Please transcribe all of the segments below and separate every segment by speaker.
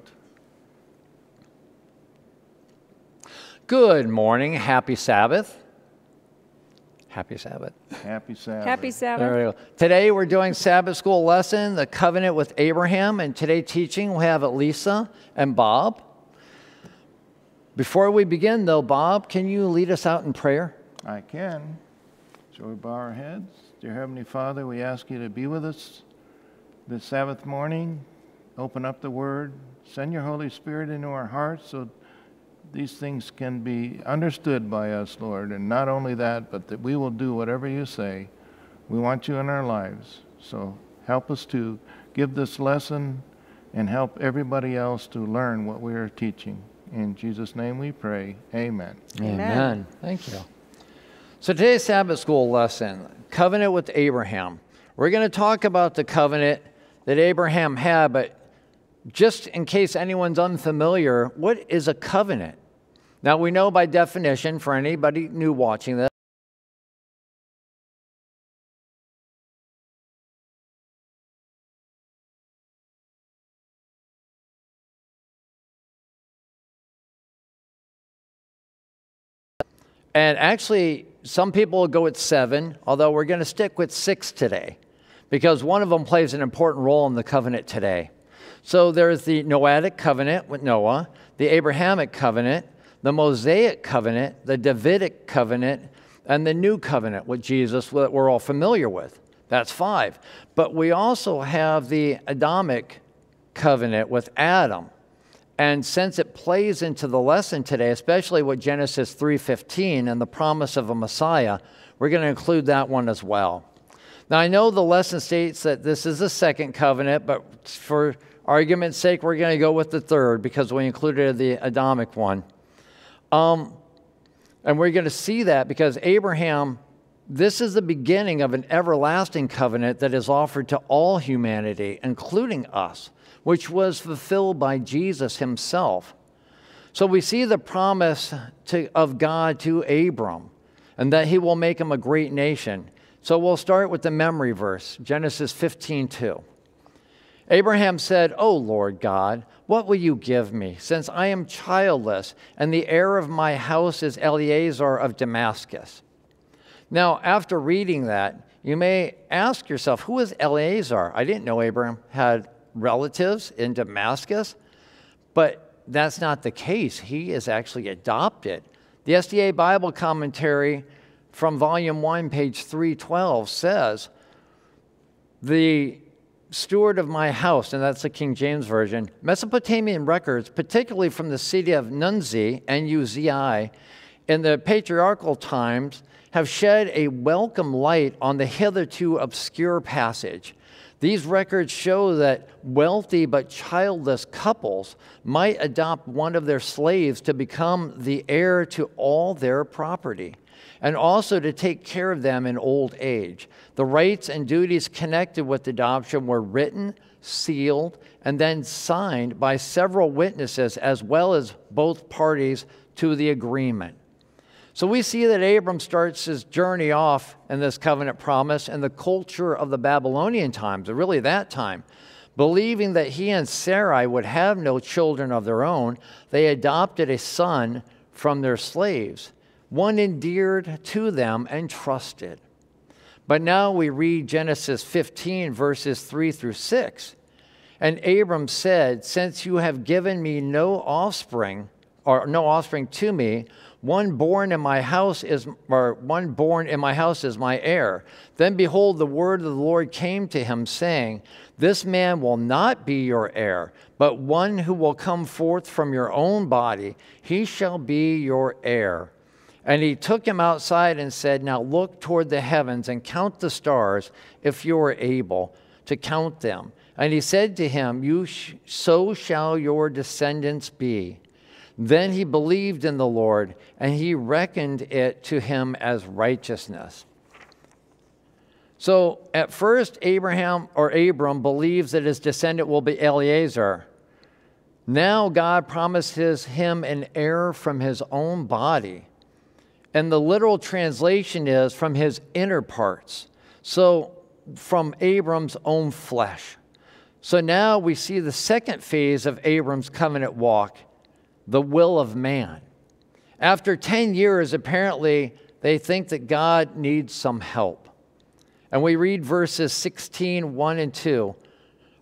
Speaker 1: out.
Speaker 2: Good morning. Happy Sabbath. Happy Sabbath.
Speaker 1: Happy Sabbath.
Speaker 3: Happy Sabbath.
Speaker 2: There we go. Today we're doing Sabbath school lesson, the covenant with Abraham, and today teaching we have Elisa and Bob. Before we begin, though, Bob, can you lead us out in prayer?
Speaker 1: I can. Shall we bow our heads? Dear Heavenly Father, we ask you to be with us this Sabbath morning. Open up the Word. Send your Holy Spirit into our hearts so these things can be understood by us, Lord. And not only that, but that we will do whatever you say. We want you in our lives. So help us to give this lesson and help everybody else to learn what we are teaching. In Jesus' name we pray. Amen.
Speaker 3: Amen.
Speaker 2: Thank you. So today's Sabbath school lesson, covenant with Abraham. We're going to talk about the covenant that Abraham had, but just in case anyone's unfamiliar, what is a covenant? Now, we know by definition, for anybody new watching this, And actually, some people will go with seven, although we're going to stick with six today because one of them plays an important role in the covenant today. So there's the Noahic covenant with Noah, the Abrahamic covenant, the Mosaic covenant, the Davidic covenant, and the new covenant with Jesus that we're all familiar with. That's five. But we also have the Adamic covenant with Adam. And since it plays into the lesson today, especially with Genesis 3:15 and the promise of a Messiah, we're going to include that one as well. Now I know the lesson states that this is the second covenant, but for argument's sake, we're going to go with the third because we included the Adamic one. Um, and we're going to see that because Abraham, this is the beginning of an everlasting covenant that is offered to all humanity, including us, which was fulfilled by Jesus himself. So we see the promise to, of God to Abram and that he will make him a great nation. So we'll start with the memory verse, Genesis 15 2. Abraham said, O Lord God, what will you give me, since I am childless, and the heir of my house is Eliezer of Damascus? Now, after reading that, you may ask yourself, who is Eliezer? I didn't know Abraham had relatives in Damascus, but that's not the case. He is actually adopted. The SDA Bible commentary from volume 1, page 312 says, The steward of my house, and that's the King James Version, Mesopotamian records, particularly from the city of Nuzi, N-U-Z-I, in the patriarchal times, have shed a welcome light on the hitherto obscure passage. These records show that wealthy but childless couples might adopt one of their slaves to become the heir to all their property and also to take care of them in old age. The rights and duties connected with adoption were written, sealed, and then signed by several witnesses as well as both parties to the agreement. So we see that Abram starts his journey off in this covenant promise in the culture of the Babylonian times, really that time. Believing that he and Sarai would have no children of their own, they adopted a son from their slaves one endeared to them and trusted. But now we read Genesis 15, verses 3 through 6. And Abram said, Since you have given me no offspring, or no offspring to me, one born in my house is or one born in my house is my heir. Then behold, the word of the Lord came to him, saying, This man will not be your heir, but one who will come forth from your own body, he shall be your heir. And he took him outside and said, Now look toward the heavens and count the stars, if you are able to count them. And he said to him, you sh- So shall your descendants be. Then he believed in the Lord, and he reckoned it to him as righteousness. So at first, Abraham or Abram believes that his descendant will be Eliezer. Now God promises him an heir from his own body. And the literal translation is from his inner parts. So, from Abram's own flesh. So now we see the second phase of Abram's covenant walk the will of man. After 10 years, apparently, they think that God needs some help. And we read verses 16, 1 and 2.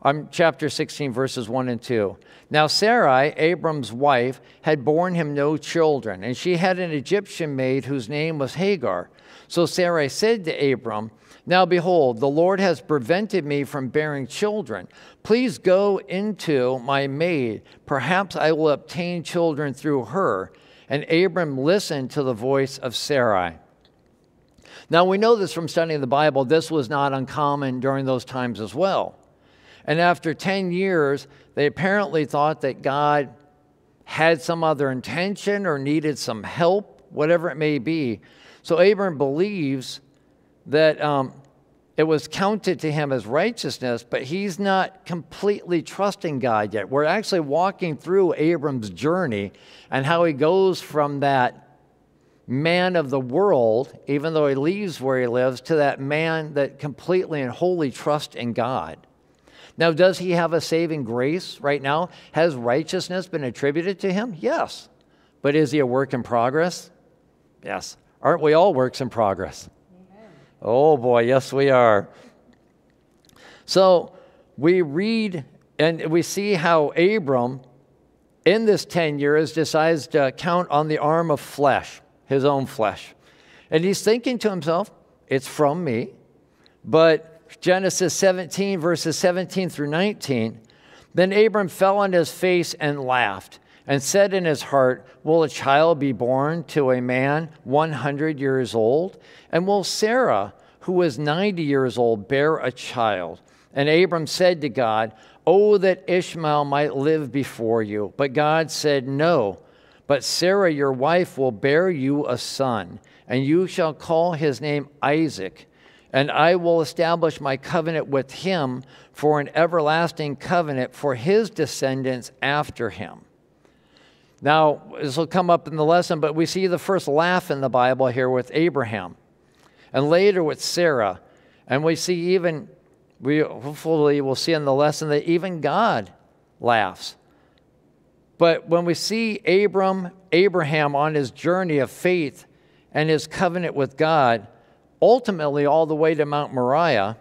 Speaker 2: Um, chapter 16, verses 1 and 2. Now, Sarai, Abram's wife, had borne him no children, and she had an Egyptian maid whose name was Hagar. So Sarai said to Abram, Now behold, the Lord has prevented me from bearing children. Please go into my maid. Perhaps I will obtain children through her. And Abram listened to the voice of Sarai. Now, we know this from studying the Bible. This was not uncommon during those times as well. And after 10 years, they apparently thought that God had some other intention or needed some help, whatever it may be. So Abram believes that um, it was counted to him as righteousness, but he's not completely trusting God yet. We're actually walking through Abram's journey and how he goes from that man of the world, even though he leaves where he lives, to that man that completely and wholly trusts in God. Now, does he have a saving grace right now? Has righteousness been attributed to him? Yes. But is he a work in progress? Yes. Aren't we all works in progress? Amen. Oh boy, yes, we are. So we read and we see how Abram, in this 10 years, decides to count on the arm of flesh, his own flesh. And he's thinking to himself, it's from me, but Genesis 17, verses 17 through 19. Then Abram fell on his face and laughed, and said in his heart, Will a child be born to a man 100 years old? And will Sarah, who was 90 years old, bear a child? And Abram said to God, Oh, that Ishmael might live before you. But God said, No, but Sarah, your wife, will bear you a son, and you shall call his name Isaac and I will establish my covenant with him for an everlasting covenant for his descendants after him. Now, this will come up in the lesson, but we see the first laugh in the Bible here with Abraham and later with Sarah. And we see even, we hopefully will see in the lesson that even God laughs. But when we see Abram, Abraham on his journey of faith and his covenant with God, ultimately all the way to Mount Moriah,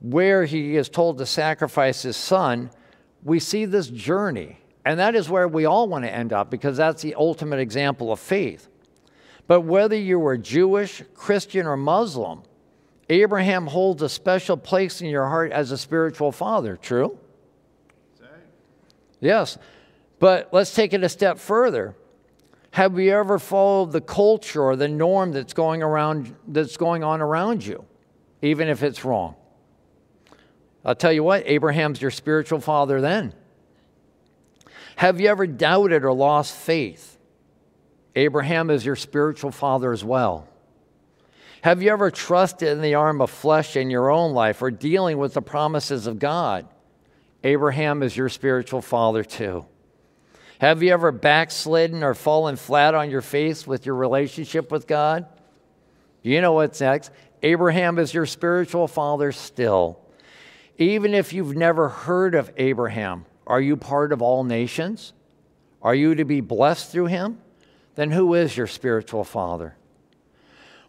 Speaker 2: where he is told to sacrifice his son, we see this journey. And that is where we all want to end up because that's the ultimate example of faith. But whether you were Jewish, Christian, or Muslim, Abraham holds a special place in your heart as a spiritual father. True? Yes. But let's take it a step further. Have you ever followed the culture or the norm that's going around that's going on around you, even if it's wrong? I'll tell you what, Abraham's your spiritual father then. Have you ever doubted or lost faith? Abraham is your spiritual father as well. Have you ever trusted in the arm of flesh in your own life or dealing with the promises of God? Abraham is your spiritual father too. Have you ever backslidden or fallen flat on your face with your relationship with God? You know what's next. Abraham is your spiritual father still. Even if you've never heard of Abraham, are you part of all nations? Are you to be blessed through him? Then who is your spiritual father?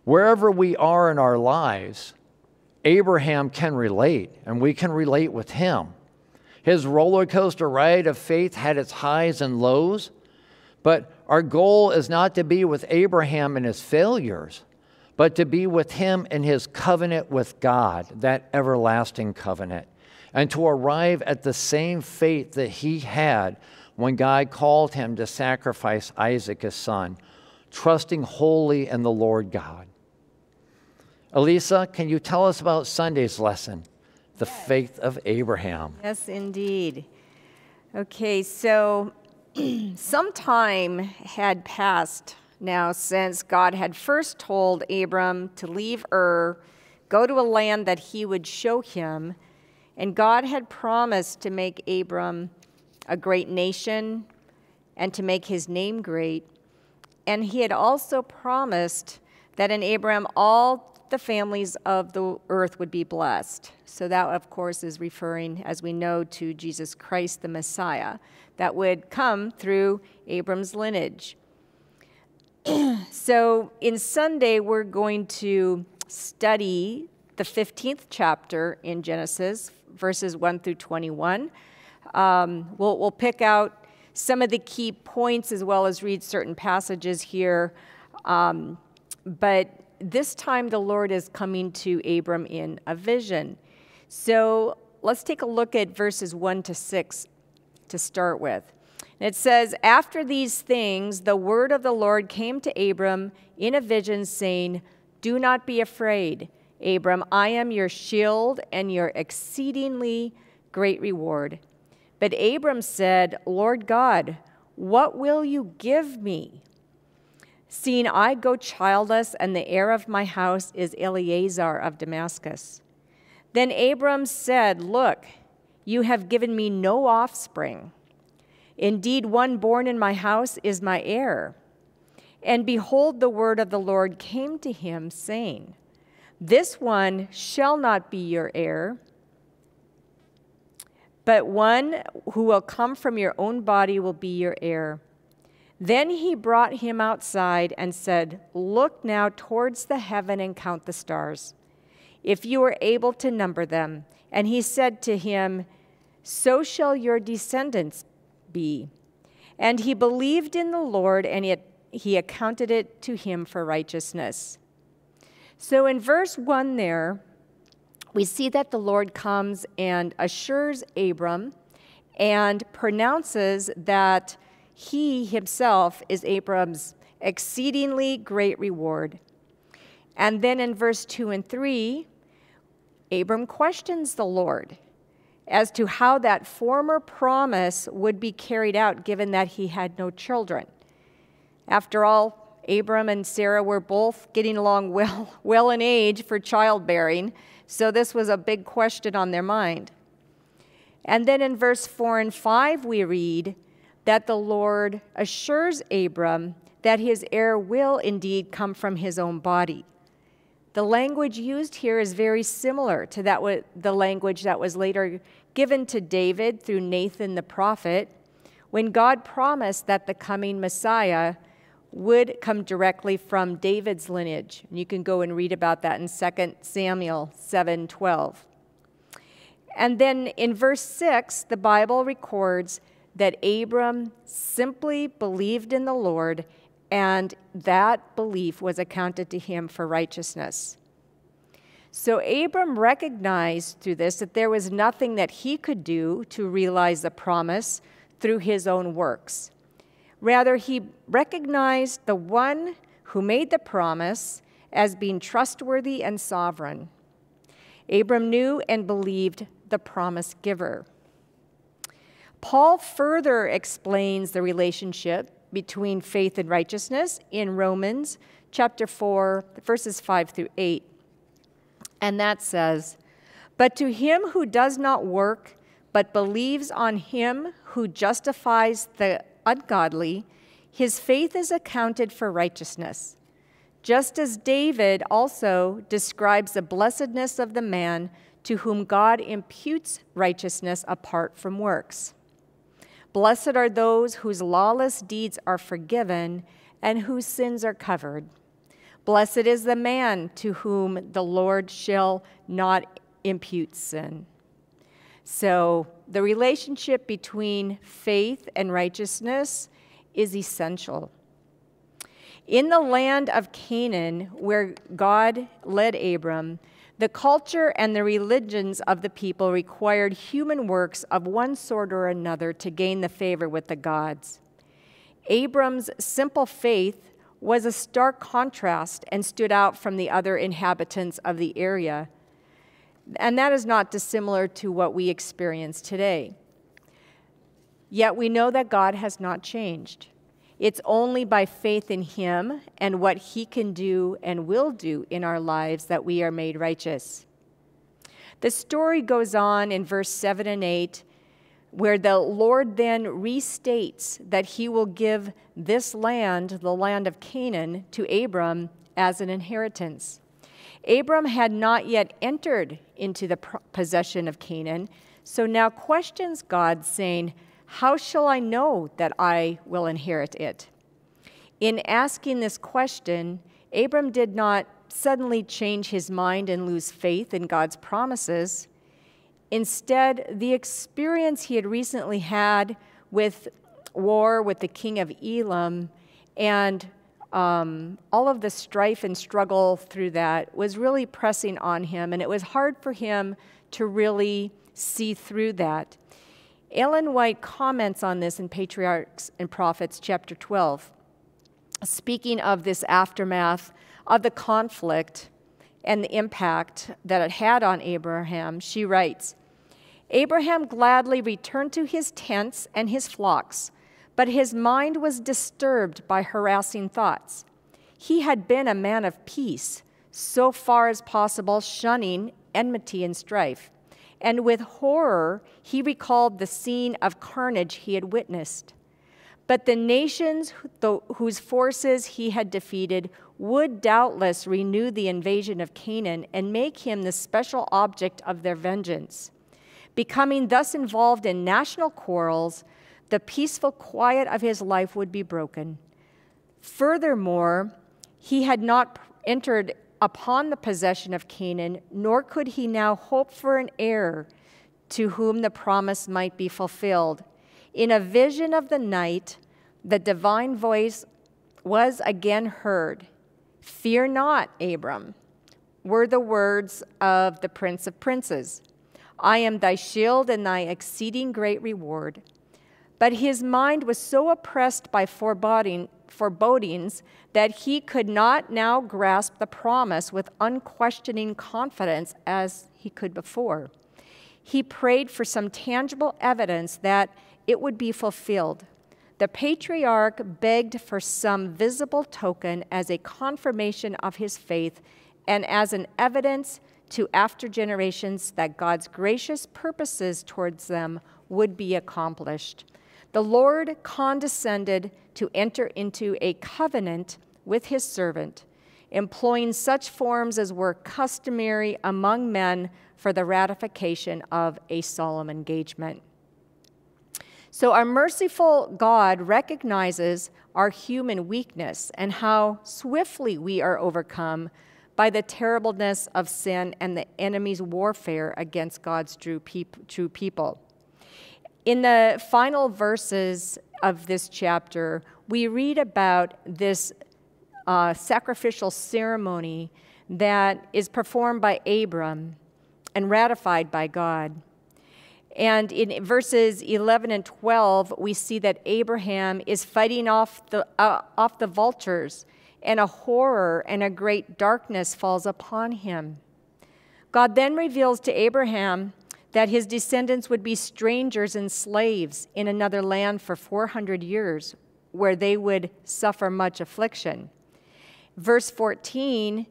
Speaker 2: Wherever we are in our lives, Abraham can relate, and we can relate with him. His roller coaster ride of faith had its highs and lows, but our goal is not to be with Abraham in his failures, but to be with him in his covenant with God, that everlasting covenant, and to arrive at the same faith that he had when God called him to sacrifice Isaac, his son, trusting wholly in the Lord God. Elisa, can you tell us about Sunday's lesson? The faith of Abraham.
Speaker 3: Yes, indeed. Okay, so some time had passed now since God had first told Abram to leave Ur, go to a land that he would show him, and God had promised to make Abram a great nation and to make his name great. And he had also promised that in Abram all the families of the earth would be blessed. So, that, of course, is referring, as we know, to Jesus Christ, the Messiah, that would come through Abram's lineage. so, in Sunday, we're going to study the 15th chapter in Genesis, verses 1 through 21. Um, we'll, we'll pick out some of the key points as well as read certain passages here. Um, but this time the Lord is coming to Abram in a vision. So let's take a look at verses 1 to 6 to start with. it says, After these things, the word of the Lord came to Abram in a vision, saying, Do not be afraid, Abram, I am your shield and your exceedingly great reward. But Abram said, Lord God, what will you give me? Seeing I go childless, and the heir of my house is Eliezer of Damascus. Then Abram said, Look, you have given me no offspring. Indeed, one born in my house is my heir. And behold, the word of the Lord came to him, saying, This one shall not be your heir but one who will come from your own body will be your heir. Then he brought him outside and said, Look now towards the heaven and count the stars, if you are able to number them. And he said to him, So shall your descendants be. And he believed in the Lord, and it, he accounted it to him for righteousness. So in verse 1 there, we see that the Lord comes and assures Abram and pronounces that he himself is Abram's exceedingly great reward. And then in verse 2 and 3, Abram questions the Lord as to how that former promise would be carried out given that he had no children. After all, Abram and Sarah were both getting along well, well in age for childbearing. So this was a big question on their mind. And then in verse 4 and 5, we read that the Lord assures Abram that his heir will indeed come from his own body. The language used here is very similar to that the language that was later given to David through Nathan the prophet when God promised that the coming Messiah would come directly from David's lineage. And you can go and read about that in 2 Samuel 7:12. And then in verse 6, the Bible records that Abram simply believed in the Lord, and that belief was accounted to him for righteousness. So Abram recognized through this that there was nothing that he could do to realize the promise through his own works. Rather, he recognized the one who made the promise as being trustworthy and sovereign. Abram knew and believed the promise giver. Paul further explains the relationship between faith and righteousness in Romans chapter 4, verses 5 through 8. And that says, But to him who does not work, but believes on him who justifies the ungodly, his faith is accounted for righteousness. Just as David also describes the blessedness of the man to whom God imputes righteousness apart from works. Blessed are those whose lawless deeds are forgiven and whose sins are covered. Blessed is the man to whom the Lord shall not impute sin. So, the relationship between faith and righteousness is essential. In the land of Canaan, where God led Abram, the culture and the religions of the people required human works of one sort or another to gain the favor with the gods. Abram's simple faith was a stark contrast and stood out from the other inhabitants of the area and that is not dissimilar to what we experience today. Yet we know that God has not changed. It's only by faith in Him and what He can do and will do in our lives that we are made righteous. The story goes on in verse 7 and 8, where the Lord then restates that He will give this land, the land of Canaan, to Abram as an inheritance. Abram had not yet entered into the possession of Canaan, so now questions God, saying, How shall I know that I will inherit it? In asking this question, Abram did not suddenly change his mind and lose faith in God's promises. Instead, the experience he had recently had with war with the king of Elam and um, all of the strife and struggle through that was really pressing on him, and it was hard for him to really see through that. Ellen White comments on this in Patriarchs and Prophets, chapter 12, speaking of this aftermath of the conflict and the impact that it had on Abraham. She writes Abraham gladly returned to his tents and his flocks but his mind was disturbed by harassing thoughts. He had been a man of peace, so far as possible shunning enmity and strife. And with horror, he recalled the scene of carnage he had witnessed. But the nations whose forces he had defeated would doubtless renew the invasion of Canaan and make him the special object of their vengeance. Becoming thus involved in national quarrels, the peaceful quiet of his life would be broken. Furthermore, he had not entered upon the possession of Canaan, nor could he now hope for an heir to whom the promise might be fulfilled. In a vision of the night, the divine voice was again heard Fear not, Abram, were the words of the Prince of Princes. I am thy shield and thy exceeding great reward. But his mind was so oppressed by foreboding, forebodings that he could not now grasp the promise with unquestioning confidence as he could before. He prayed for some tangible evidence that it would be fulfilled. The patriarch begged for some visible token as a confirmation of his faith and as an evidence to after generations that God's gracious purposes towards them would be accomplished the Lord condescended to enter into a covenant with his servant, employing such forms as were customary among men for the ratification of a solemn engagement. So, our merciful God recognizes our human weakness and how swiftly we are overcome by the terribleness of sin and the enemy's warfare against God's true people. In the final verses of this chapter, we read about this uh, sacrificial ceremony that is performed by Abram and ratified by God. And in verses 11 and 12, we see that Abraham is fighting off the, uh, off the vultures, and a horror and a great darkness falls upon him. God then reveals to Abraham that his descendants would be strangers and slaves in another land for 400 years, where they would suffer much affliction. Verse 14,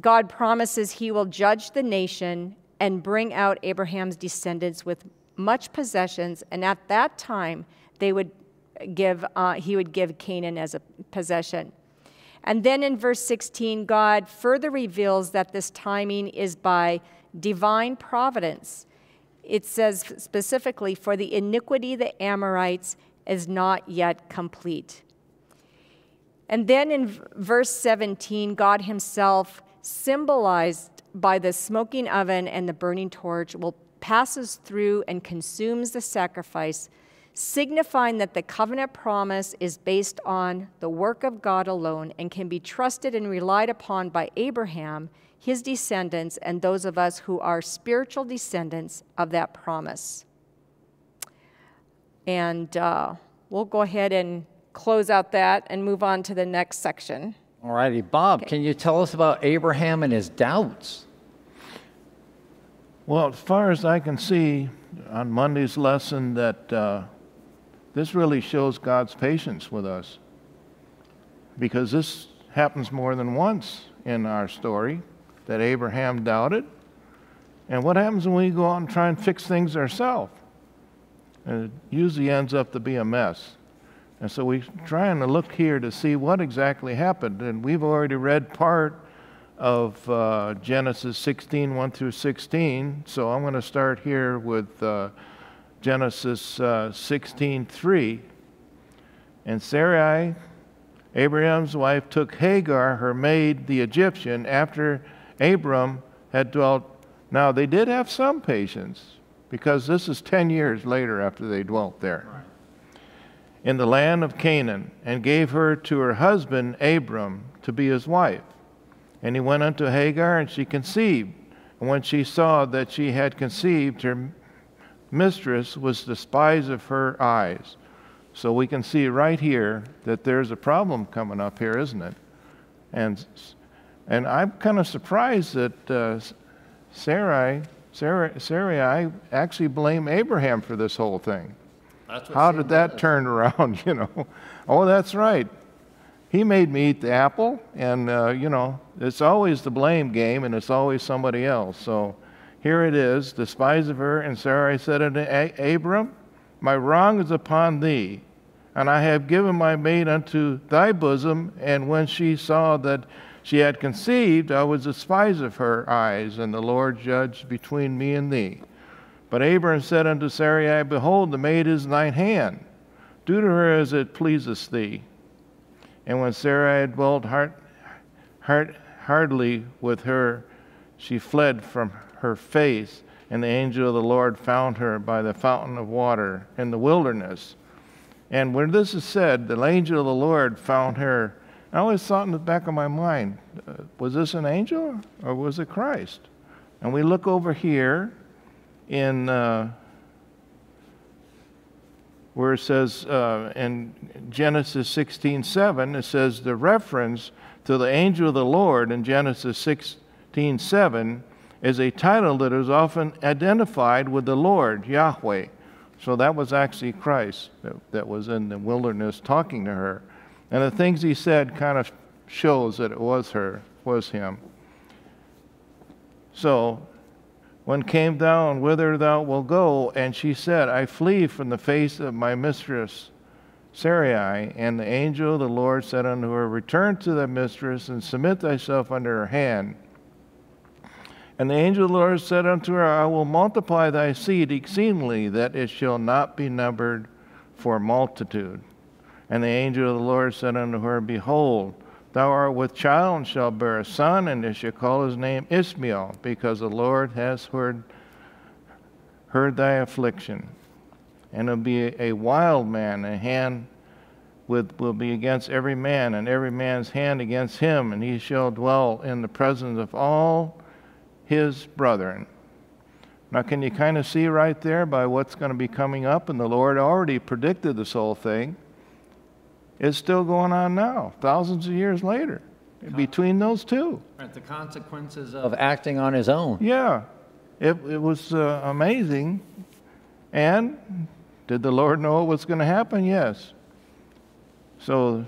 Speaker 3: God promises he will judge the nation and bring out Abraham's descendants with much possessions, and at that time they would give, uh, he would give Canaan as a possession. And then in verse 16, God further reveals that this timing is by divine providence it says specifically, for the iniquity of the Amorites is not yet complete. And then in verse 17, God Himself, symbolized by the smoking oven and the burning torch, will passes through and consumes the sacrifice, signifying that the covenant promise is based on the work of God alone and can be trusted and relied upon by Abraham his descendants, and those of us who are spiritual descendants of that promise. And uh, we'll go ahead and close out that and move on to the next section.
Speaker 2: All righty. Bob, okay. can you tell us about Abraham and his doubts?
Speaker 1: Well, as far as I can see on Monday's lesson, that uh, this really shows God's patience with us because this happens more than once in our story that Abraham doubted. And what happens when we go out and try and fix things ourselves? And it usually ends up to be a mess. And so we're trying to look here to see what exactly happened. And we've already read part of uh, Genesis 16, 1 through 16. So I'm going to start here with uh, Genesis uh, 16, 3. And Sarai, Abraham's wife, took Hagar, her maid, the Egyptian, after Abram had dwelt. Now, they did have some patience because this is 10 years later after they dwelt there. In the land of Canaan, and gave her to her husband Abram to be his wife. And he went unto Hagar, and she conceived. And when she saw that she had conceived, her mistress was despised of her eyes. So we can see right here that there's a problem coming up here, isn't it? And, and I'm kind of surprised that uh, Sarai, Sarai, Sarai actually blame Abraham for this whole thing. How did that turn around, you know? Oh, that's right. He made me eat the apple, and, uh, you know, it's always the blame game, and it's always somebody else. So here it is, despise of her. And Sarai said unto Abram, My wrong is upon thee, and I have given my maid unto thy bosom. And when she saw that she had conceived, I was despised of her eyes, and the Lord judged between me and thee. But Abram said unto Sarai, Behold, the maid is in thine hand. Do to her as it pleaseth thee. And when Sarai had dwelt heart, heart, hardly with her, she fled from her face, and the angel of the Lord found her by the fountain of water in the wilderness. And when this is said, the angel of the Lord found her. I always thought in the back of my mind, uh, was this an angel or was it Christ? And we look over here in uh, where it says uh, in Genesis 16:7, it says the reference to the angel of the Lord in Genesis 16:7 is a title that is often identified with the Lord, Yahweh. So that was actually Christ that, that was in the wilderness talking to her. And the things he said kind of shows that it was her, was him. So when came down whither thou wilt go, and she said, I flee from the face of my mistress Sarai. And the angel of the Lord said unto her, Return to thy mistress, and submit thyself under her hand. And the angel of the Lord said unto her, I will multiply thy seed exceedingly, that it shall not be numbered for multitude. And the angel of the Lord said unto her, Behold, Thou art with child and shalt bear a son, and they shall call his name Ishmael, because the Lord has heard, heard thy affliction. And it will be a, a wild man, a hand with, will be against every man, and every man's hand against him, and he shall dwell in the presence of all his brethren. Now, can you kind of see right there by what's going to be coming up? And the Lord already predicted this whole thing. It's still going on now, thousands of years later, between those two.
Speaker 2: Right, the consequences of acting on his own.
Speaker 1: Yeah, it, it was uh, amazing. And did the Lord know what was going to happen? Yes. So,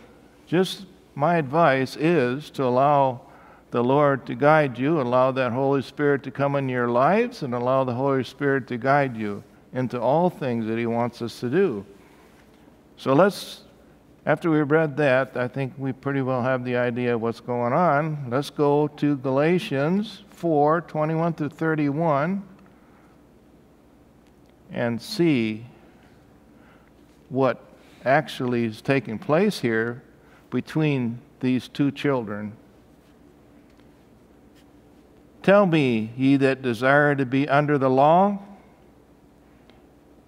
Speaker 1: just my advice is to allow the Lord to guide you, allow that Holy Spirit to come in your lives, and allow the Holy Spirit to guide you into all things that He wants us to do. So let's after we've read that, I think we pretty well have the idea of what's going on. Let's go to Galatians 4 21 through 31 and see what actually is taking place here between these two children. Tell me, ye that desire to be under the law.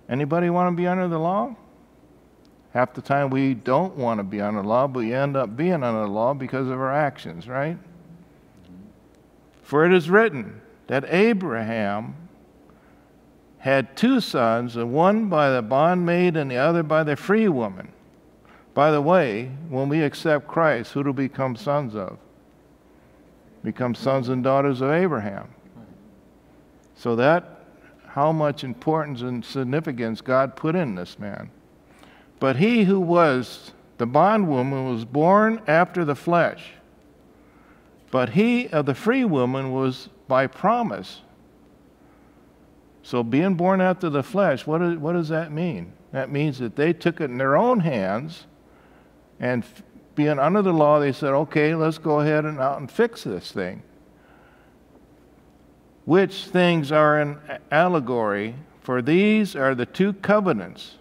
Speaker 1: Anybody want to be under the law? Half the time we don't want to be under the law, but we end up being under the law because of our actions, right? For it is written that Abraham had two sons, and one by the bondmaid and the other by the free woman. By the way, when we accept Christ, who do we become sons of? Become sons and daughters of Abraham. So that how much importance and significance God put in this man. But he who was the bondwoman was born after the flesh. But he of the free woman was by promise. So, being born after the flesh, what, is, what does that mean? That means that they took it in their own hands, and being under the law, they said, okay, let's go ahead and out and fix this thing. which things are an allegory, for these are the two covenants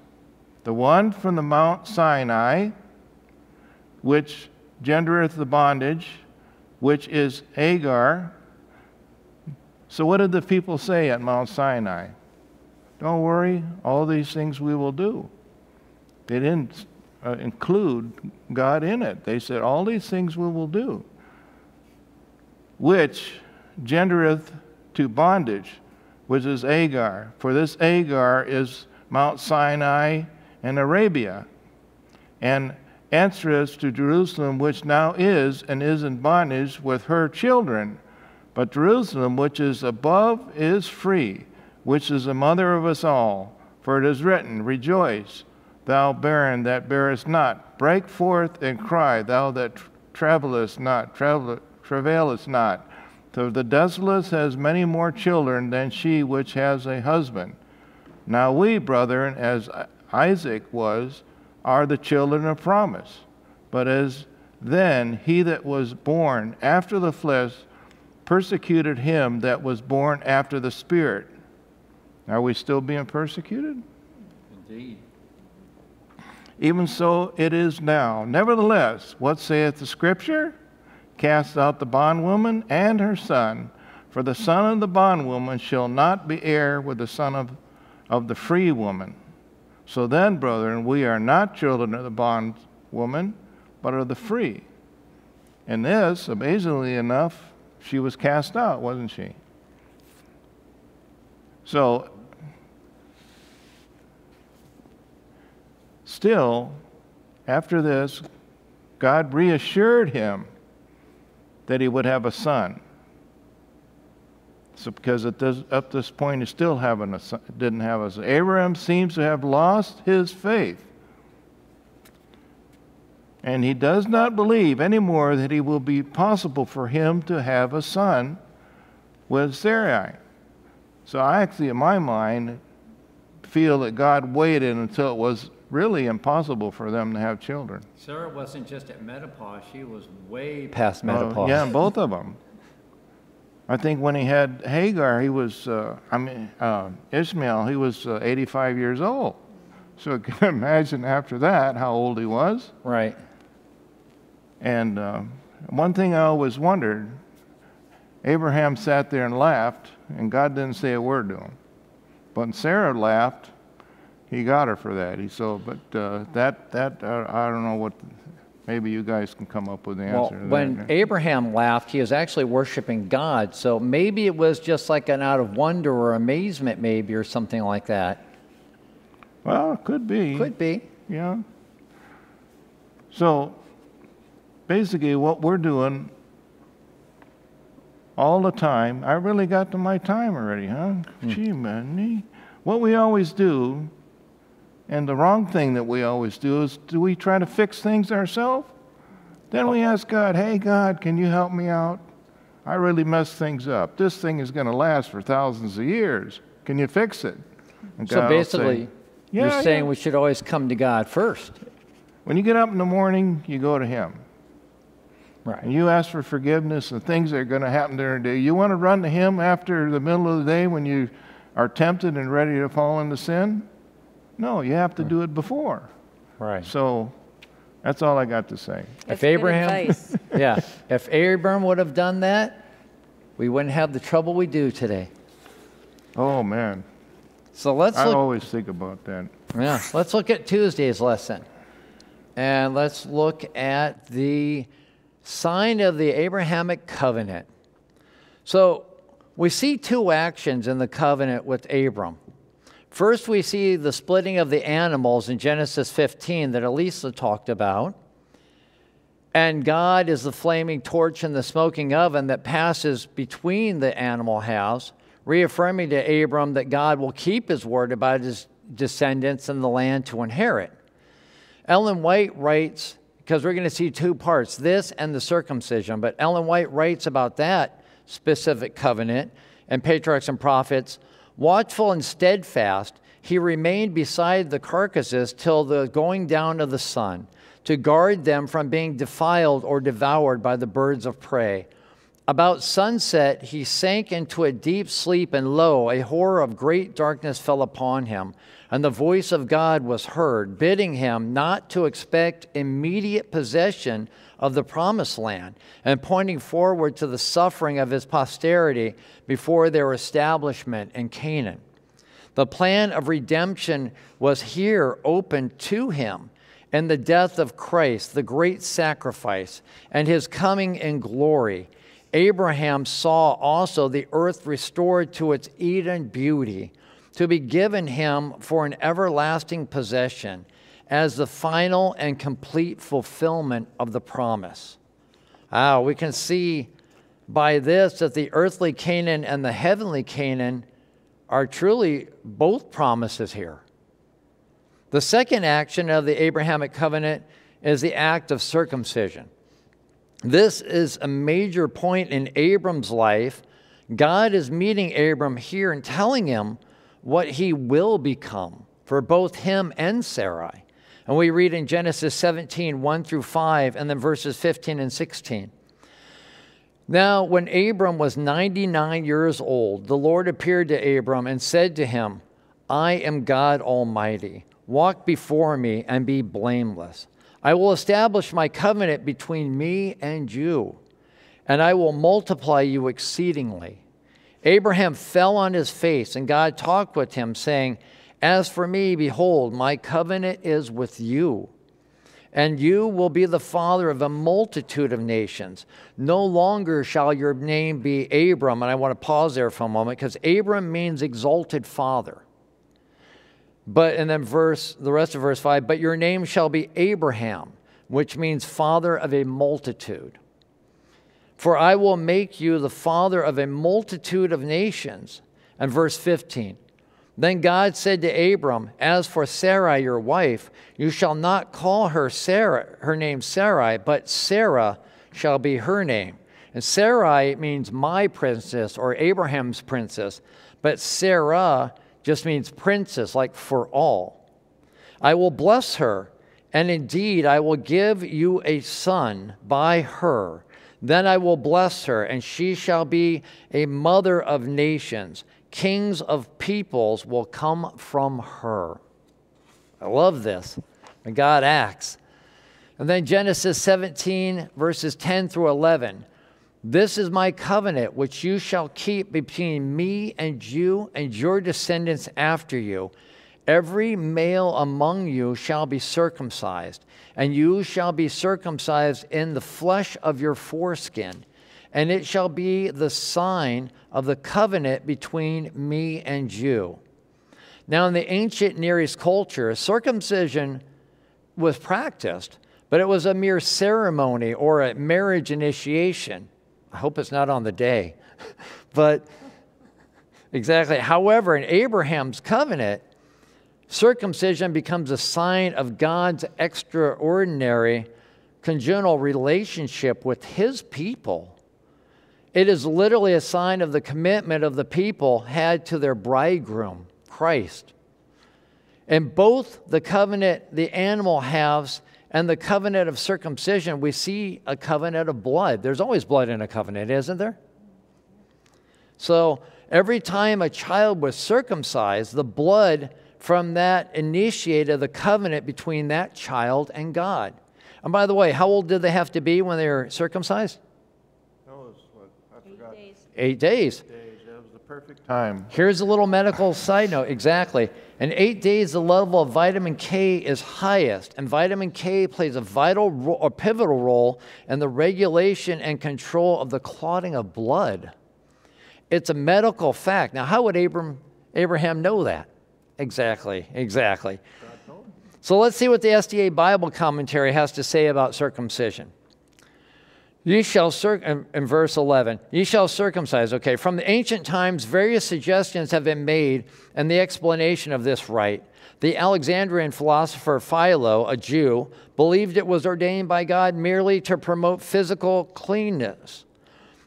Speaker 1: the one from the Mount Sinai, which gendereth the bondage, which is Agar. So, what did the people say at Mount Sinai? Don't worry, all these things we will do. They didn't uh, include God in it. They said, All these things we will do, which gendereth to bondage, which is Agar. For this Agar is Mount Sinai and Arabia, and answereth to Jerusalem, which now is and is in bondage with her children. But Jerusalem, which is above, is free, which is the mother of us all. For it is written, Rejoice, thou barren that bearest not. Break forth and cry, thou that travellest not, travel, travailest not. So the desolate has many more children than she which has a husband. Now we, brethren, as Isaac was, are the children of promise. But as then he that was born after the flesh persecuted him that was born after the Spirit. Are we still being persecuted?
Speaker 2: Indeed.
Speaker 1: Even so it is now. Nevertheless, what saith the Scripture? Cast out the bondwoman and her son, for the son of the bondwoman shall not be heir with the son of, of the free woman. So then, brethren, we are not children of the bondwoman, but of the free. And this, amazingly enough, she was cast out, wasn't she? So, still, after this, God reassured him that he would have a son. So because at this, up this point he still having a son, didn't have a son. Abraham seems to have lost his faith. And he does not believe anymore that it will be possible for him to have a son with Sarai. So I actually, in my mind, feel that God waited until it was really impossible for them to have children.
Speaker 2: Sarah wasn't just at menopause, she was way past menopause.
Speaker 1: Uh, yeah, both of them. I think when he had Hagar, he was, uh, I mean, uh, Ishmael, he was uh, 85 years old. So you can imagine after that how old he was.
Speaker 2: Right.
Speaker 1: And uh, one thing I always wondered Abraham sat there and laughed, and God didn't say a word to him. But when Sarah laughed, he got her for that. He so, but uh, that that uh, I don't know what. Maybe you guys can come up with the answer.
Speaker 2: Well,
Speaker 1: to that.
Speaker 2: when Abraham laughed, he was actually worshiping God. So maybe it was just like an out of wonder or amazement, maybe, or something like that.
Speaker 1: well, it could be.
Speaker 2: Could be.
Speaker 1: Yeah. So basically, what we're doing all the time, I really got to my time already, huh? Hmm. Gee, man. What we always do, and the wrong thing that we always do, is do we try to fix things ourselves? Then we ask God, hey, God, can you help me out? I really messed things up. This thing is going to last for thousands of years. Can you fix it? And
Speaker 2: So
Speaker 1: God will say,
Speaker 2: basically,
Speaker 1: "Yeah,
Speaker 2: you're
Speaker 1: yeah."
Speaker 2: saying we should always come to God first.
Speaker 1: When you get up in the morning, you go to Him.
Speaker 2: Right.
Speaker 1: and you ask for forgiveness and things that are going to happen during the day. You want to run to Him after the middle of the day when you are tempted and ready to fall into sin? No, you have to do it before.
Speaker 2: Right.
Speaker 1: So that's all I got to say.
Speaker 3: That's
Speaker 2: If Abraham,
Speaker 3: advice.
Speaker 2: yeah, if Abraham would have done that, we wouldn't have the trouble we do today.
Speaker 1: Oh, man.
Speaker 2: So let's
Speaker 1: I
Speaker 2: look.
Speaker 1: always think about that.
Speaker 2: Yeah, let's look at Tuesday's lesson. And let's look at the sign of the Abrahamic covenant. So we see two actions in the covenant with Abram. First, we see the splitting of the animals in Genesis 15 that Elisa talked about. And God is the flaming torch and the smoking oven that passes between the animal halves, reaffirming to Abram that God will keep his word about his descendants and the land to inherit. Ellen White writes, because we're going to see two parts, this and the circumcision, but Ellen White writes about that specific covenant and patriarchs and prophets. Watchful and steadfast, he remained beside the carcasses till the going down of the sun, to guard them from being defiled or devoured by the birds of prey. About sunset, he sank into a deep sleep, and lo, a horror of great darkness fell upon him. And the voice of God was heard, bidding him not to expect immediate possession of the promised land, and pointing forward to the suffering of his posterity before their establishment in Canaan. The plan of redemption was here open to him in the death of Christ, the great sacrifice, and his coming in glory Abraham saw also the earth restored to its Eden beauty, to be given him for an everlasting possession as the final and complete fulfillment of the promise. Ah, we can see by this that the earthly Canaan and the heavenly Canaan are truly both promises here. The second action of the Abrahamic covenant is the act of circumcision. This is a major point in Abram's life. God is meeting Abram here and telling him what he will become for both him and Sarai. And we read in Genesis 17, 1 through 5, and then verses 15 and 16. Now, when Abram was 99 years old, the Lord appeared to Abram and said to him, I am God Almighty. Walk before me and be blameless. I will establish my covenant between me and you, and I will multiply you exceedingly. Abraham fell on his face, and God talked with him, saying, As for me, behold, my covenant is with you, and you will be the father of a multitude of nations. No longer shall your name be Abram. And I want to pause there for a moment because Abram means exalted father. But, and then verse, the rest of verse 5, but your name shall be Abraham, which means father of a multitude. For I will make you the father of a multitude of nations. And verse 15, then God said to Abram, As for Sarai, your wife, you shall not call her Sarah, her name Sarai, but Sarah shall be her name. And Sarai means my princess or Abraham's princess, but Sarah just means princess, like for all. I will bless her, and indeed I will give you a son by her. Then I will bless her, and she shall be a mother of nations. Kings of peoples will come from her. I love this. When God acts. And then Genesis 17, verses 10 through 11. This is my covenant which you shall keep between me and you and your descendants after you. Every male among you shall be circumcised, and you shall be circumcised in the flesh of your foreskin, and it shall be the sign of the covenant between me and you. Now, in the ancient Near East culture, circumcision was practiced, but it was a mere ceremony or a marriage initiation. I hope it's not on the day. but exactly. However, in Abraham's covenant, circumcision becomes a sign of God's extraordinary conjugal relationship with his people. It is literally a sign of the commitment of the people had to their bridegroom, Christ. And both the covenant the animal has and the covenant of circumcision, we see a covenant of blood. There's always blood in a covenant, isn't there? So every time a child was circumcised, the blood from that initiated the covenant between that child and God. And by the way, how old did they have to be when they were circumcised?
Speaker 1: What? I forgot.
Speaker 3: Eight days.
Speaker 2: Eight days.
Speaker 1: Days. That was the perfect time.
Speaker 2: Here's a little medical side note. Exactly. In eight days, the level of vitamin K is highest, and vitamin K plays a vital ro- or pivotal role in the regulation and control of the clotting of blood. It's a medical fact. Now, how would Abram, Abraham know that? Exactly, exactly. So let's see what the SDA Bible commentary has to say about circumcision. Ye shall in verse 11, ye shall circumcise. Okay, from the ancient times, various suggestions have been made in the explanation of this rite. The Alexandrian philosopher Philo, a Jew, believed it was ordained by God merely to promote physical cleanness.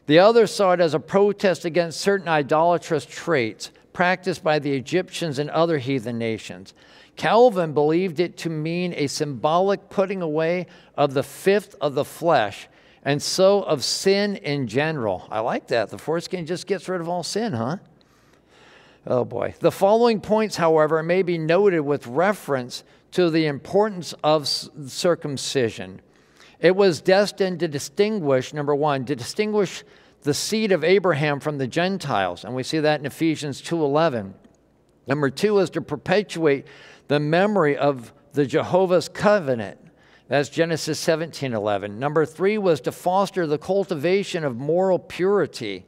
Speaker 2: The others saw it as a protest against certain idolatrous traits practiced by the Egyptians and other heathen nations. Calvin believed it to mean a symbolic putting away of the fifth of the flesh and so of sin in general. I like that. The foreskin just gets rid of all sin, huh? Oh boy. The following points, however, may be noted with reference to the importance of circumcision. It was destined to distinguish, number one, to distinguish the seed of Abraham from the Gentiles, and we see that in Ephesians 2:11. Number two is to perpetuate the memory of the Jehovah's covenant. That's Genesis 17:11. Number three was to foster the cultivation of moral purity.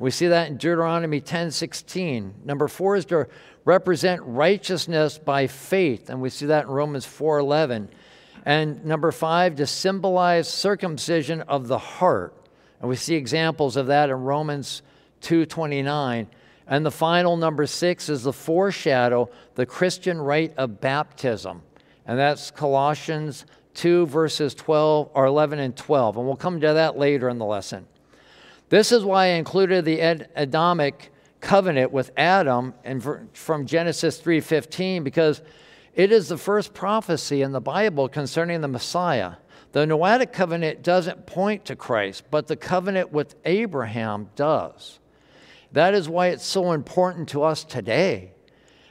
Speaker 2: We see that in Deuteronomy 10:16. Number four is to represent righteousness by faith, and we see that in Romans 4:11. And number five, to symbolize circumcision of the heart. And we see examples of that in Romans 2:29. And the final number six is the foreshadow, the Christian rite of baptism. And that's Colossians 2, verses 12 or 11 and 12. And we'll come to that later in the lesson. This is why I included the Adamic covenant with Adam and from Genesis 3:15 because it is the first prophecy in the Bible concerning the Messiah. The Noahic covenant doesn't point to Christ, but the covenant with Abraham does. That is why it's so important to us today.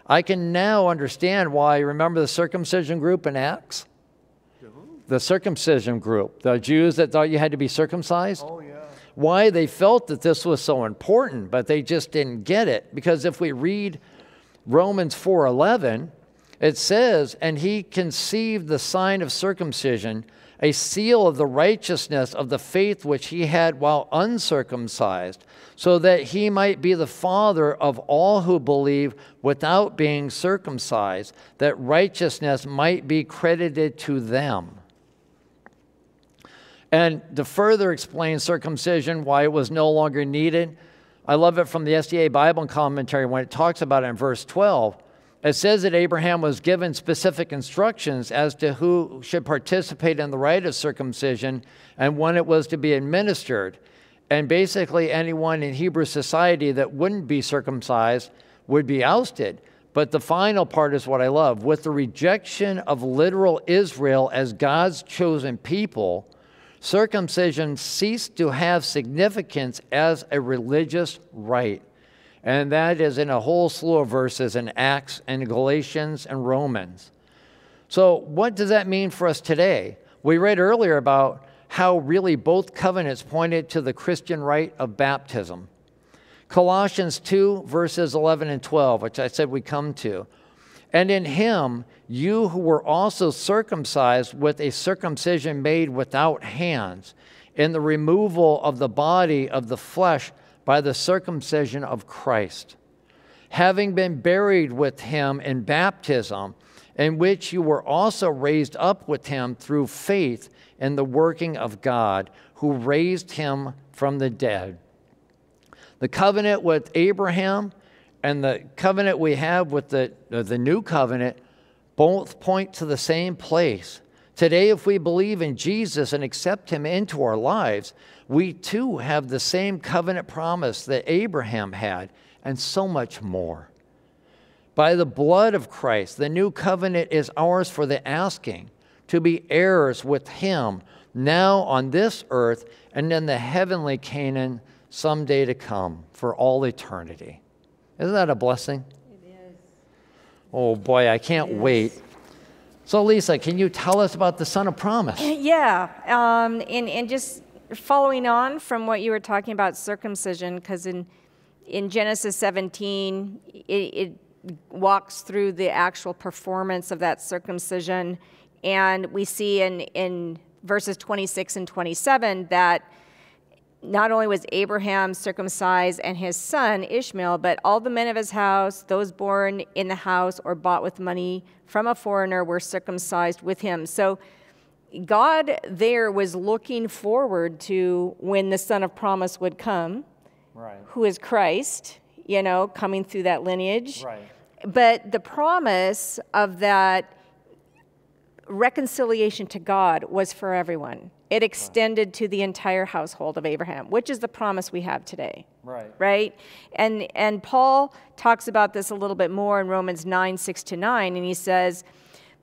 Speaker 2: I can now understand why, remember the circumcision group in Acts? The circumcision group, the Jews that thought you had to be circumcised.
Speaker 1: Oh, yeah.
Speaker 2: Why they felt that this was so important, but they just didn't get it. Because if we read Romans 4:11, it says, And he conceived the sign of circumcision, a seal of the righteousness of the faith which he had while uncircumcised, so that he might be the father of all who believe without being circumcised, that righteousness might be credited to them. And to further explain circumcision, why it was no longer needed, I love it from the SDA Bible commentary when it talks about it in verse 12. It says that Abraham was given specific instructions as to who should participate in the rite of circumcision and when it was to be administered. And basically, anyone in Hebrew society that wouldn't be circumcised would be ousted. But the final part is what I love. With the rejection of literal Israel as God's chosen people, circumcision ceased to have significance as a religious rite. And that is in a whole slew of verses in Acts and Galatians and Romans. So, what does that mean for us today? We read earlier about how really both covenants pointed to the Christian rite of baptism. Colossians 2, verses 11 and 12, which I said we come to. And in him, you who were also circumcised with a circumcision made without hands, in the removal of the body of the flesh by the circumcision of Christ, having been buried with him in baptism, in which you were also raised up with him through faith in the working of God, who raised him from the dead. The covenant with Abraham and the covenant we have with the, uh, the new covenant both point to the same place. Today, if we believe in Jesus and accept him into our lives, we too have the same covenant promise that Abraham had, and so much more. By the blood of Christ, the new covenant is ours for the asking, to be heirs with him now on this earth and in the heavenly Canaan someday to come for all eternity. Isn't that a blessing?
Speaker 3: It is.
Speaker 2: Oh boy, I can't wait. So, Lisa, can you tell us about the Son of Promise?
Speaker 3: Yeah, um, and, and just following on from what you were talking about circumcision, because in, in Genesis 17, it, it walks through the actual performance of that circumcision. And we see in, in verses 26 and 27 that not only was Abraham circumcised and his son Ishmael, but all the men of his house, those born in the house or bought with money from a foreigner, were circumcised with him. So God there was looking forward to when the son of promise would come,
Speaker 2: right.
Speaker 3: who is Christ, you know, coming through that lineage.
Speaker 2: Right.
Speaker 3: But the promise of that reconciliation to God was for everyone. It extended to the entire household of Abraham, which is the promise we have today.
Speaker 2: Right.
Speaker 3: Right? And and Paul talks about this a little bit more in Romans 9, 6 to 9, and he says,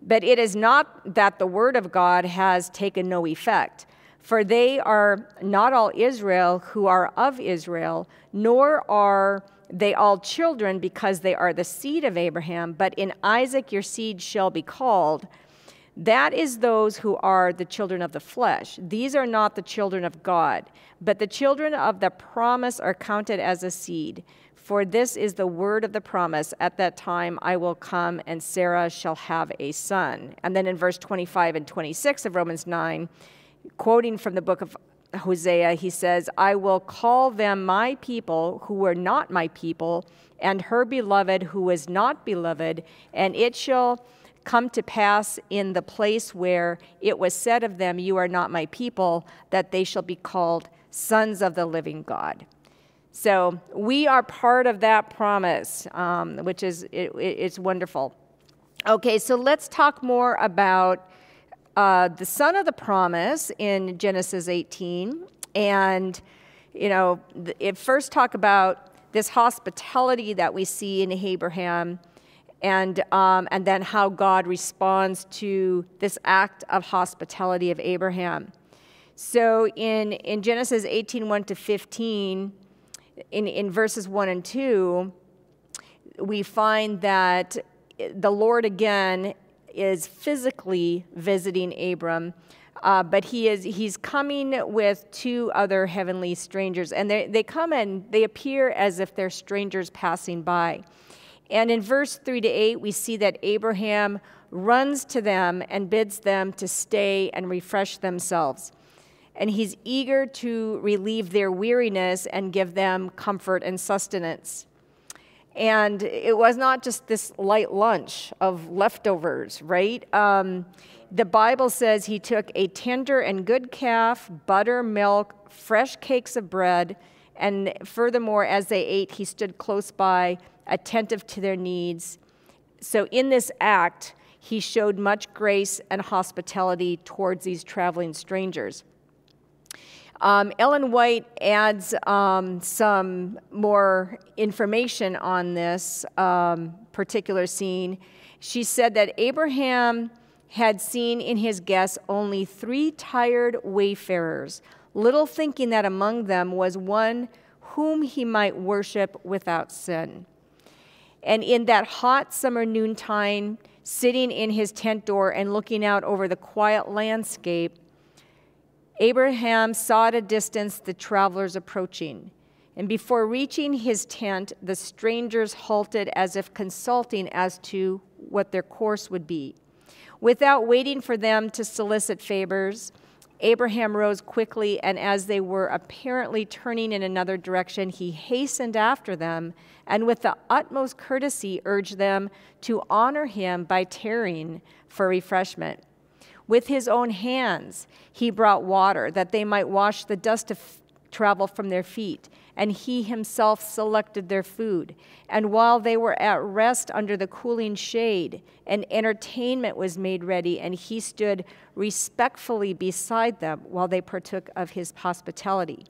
Speaker 3: But it is not that the word of God has taken no effect, For they are not all Israel who are of Israel, nor are they all children because they are the seed of Abraham, but in Isaac your seed shall be called. That is those who are the children of the flesh. These are not the children of God, but the children of the promise are counted as a seed. For this is the word of the promise. At that time I will come, and Sarah shall have a son. And then in verse 25 and 26 of Romans 9, quoting from the book of Hosea, he says, I will call them my people who were not my people, and her beloved who was not beloved, and it shall come to pass in the place where it was said of them, You are not my people, that they shall be called sons of the living God. So we are part of that promise, um, which is it, it's wonderful. Okay, so let's talk more about uh, the son of the promise in Genesis 18, and you know, it first talk about this hospitality that we see in Abraham and, um, and then how God responds to this act of hospitality of Abraham. So in, in Genesis 18 1 to 15, in, in verses 1 and 2, we find that the Lord again is physically visiting Abram. Uh, but he is he's coming with two other heavenly strangers and they, they come and they appear as if they're strangers passing by and in verse 3 to 8, we see that Abraham runs to them and bids them to stay and refresh themselves. And he's eager to relieve their weariness and give them comfort and sustenance. And it was not just this light lunch of leftovers, right? Um, the Bible says he took a tender and good calf, butter, milk, fresh cakes of bread, and furthermore, as they ate, he stood close by attentive to their needs. So, in this act, he showed much grace and hospitality towards these traveling strangers. Um, Ellen White adds um, some more information on this um, particular scene. She said that Abraham had seen in his guests only three tired wayfarers, little thinking that among them was one whom he might worship without sin. And in that hot summer noontime, sitting in his tent door and looking out over the quiet landscape, Abraham saw at a distance the travelers approaching. And before reaching his tent, the strangers halted as if consulting as to what their course would be. Without waiting for them to solicit favors, Abraham rose quickly, and as they were apparently turning in another direction, he hastened after them and with the utmost courtesy urged them to honor him by tarrying for refreshment. With his own hands, he brought water that they might wash the dust of travel from their feet, and he himself selected their food. And while they were at rest under the cooling shade, an entertainment was made ready, and he stood respectfully beside them while they partook of his hospitality.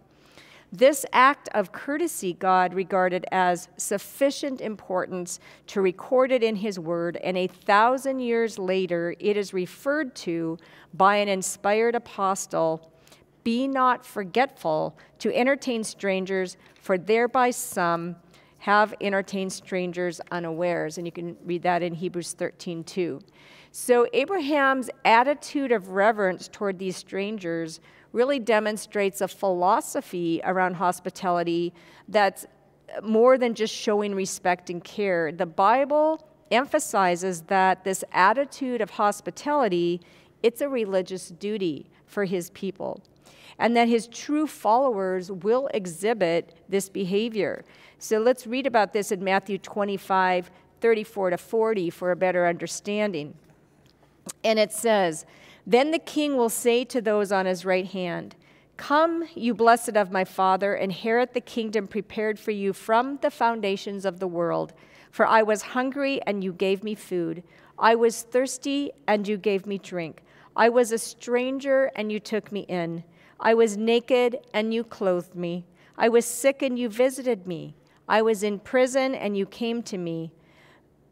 Speaker 3: This act of courtesy God regarded as sufficient importance to record it in His Word, and a thousand years later, it is referred to by an inspired apostle Be not forgetful to entertain strangers, for thereby some have entertained strangers unawares. And you can read that in Hebrews 13 too. So, Abraham's attitude of reverence toward these strangers really demonstrates a philosophy around hospitality that's more than just showing respect and care. The Bible emphasizes that this attitude of hospitality, it's a religious duty for his people. And that his true followers will exhibit this behavior. So let's read about this in Matthew 25, 34 to 40 for a better understanding. And it says, then the king will say to those on his right hand, Come, you blessed of my Father, inherit the kingdom prepared for you from the foundations of the world. For I was hungry, and you gave me food. I was thirsty, and you gave me drink. I was a stranger, and you took me in. I was naked, and you clothed me. I was sick, and you visited me. I was in prison, and you came to me.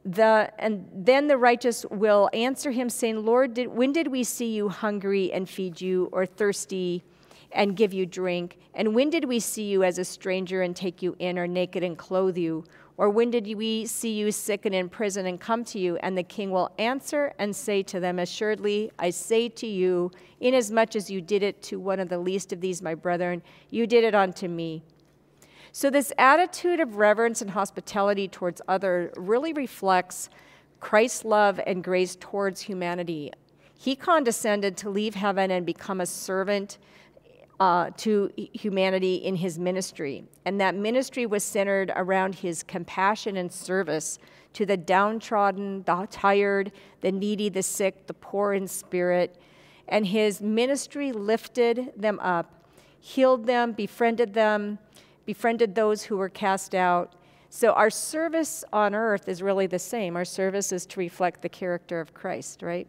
Speaker 3: the and then the righteous will answer him saying lord did, when did we see you hungry and feed you or thirsty and give you drink and when did we see you as a stranger and take you in or naked and clothe you or when did we see you sick and in prison and come to you and the king will answer and say to them assuredly i say to you inasmuch as you did it to one of the least of these my brethren you did it unto me so, this attitude of reverence and hospitality towards others really reflects Christ's love and grace towards humanity. He condescended to leave heaven and become a servant uh, to humanity in his ministry. And that ministry was centered around his compassion and service to the downtrodden, the tired, the needy, the sick, the poor in spirit. And his ministry lifted them up, healed them, befriended them, befriended those who were cast out. So our service on earth is really the same. Our service is to reflect the character of Christ, right?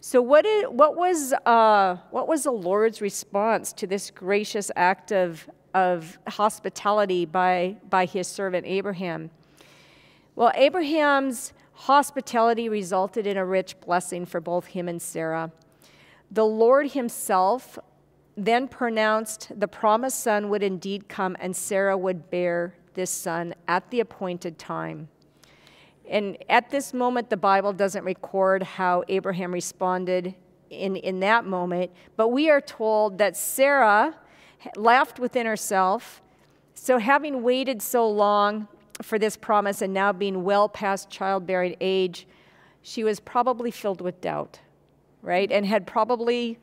Speaker 3: So what, is, what, was, uh, what was the Lord's response to this gracious act of, of hospitality by, by his servant Abraham? Well, Abraham's hospitality resulted in a rich blessing for both him and Sarah. The Lord himself then pronounced the promised son would indeed come and Sarah would bear this son at the appointed time. And at this moment, the Bible doesn't record how Abraham responded in, in that moment, but we are told that Sarah laughed within herself. So, having waited so long for this promise and now being well past childbearing age, she was probably filled with doubt, right? And had probably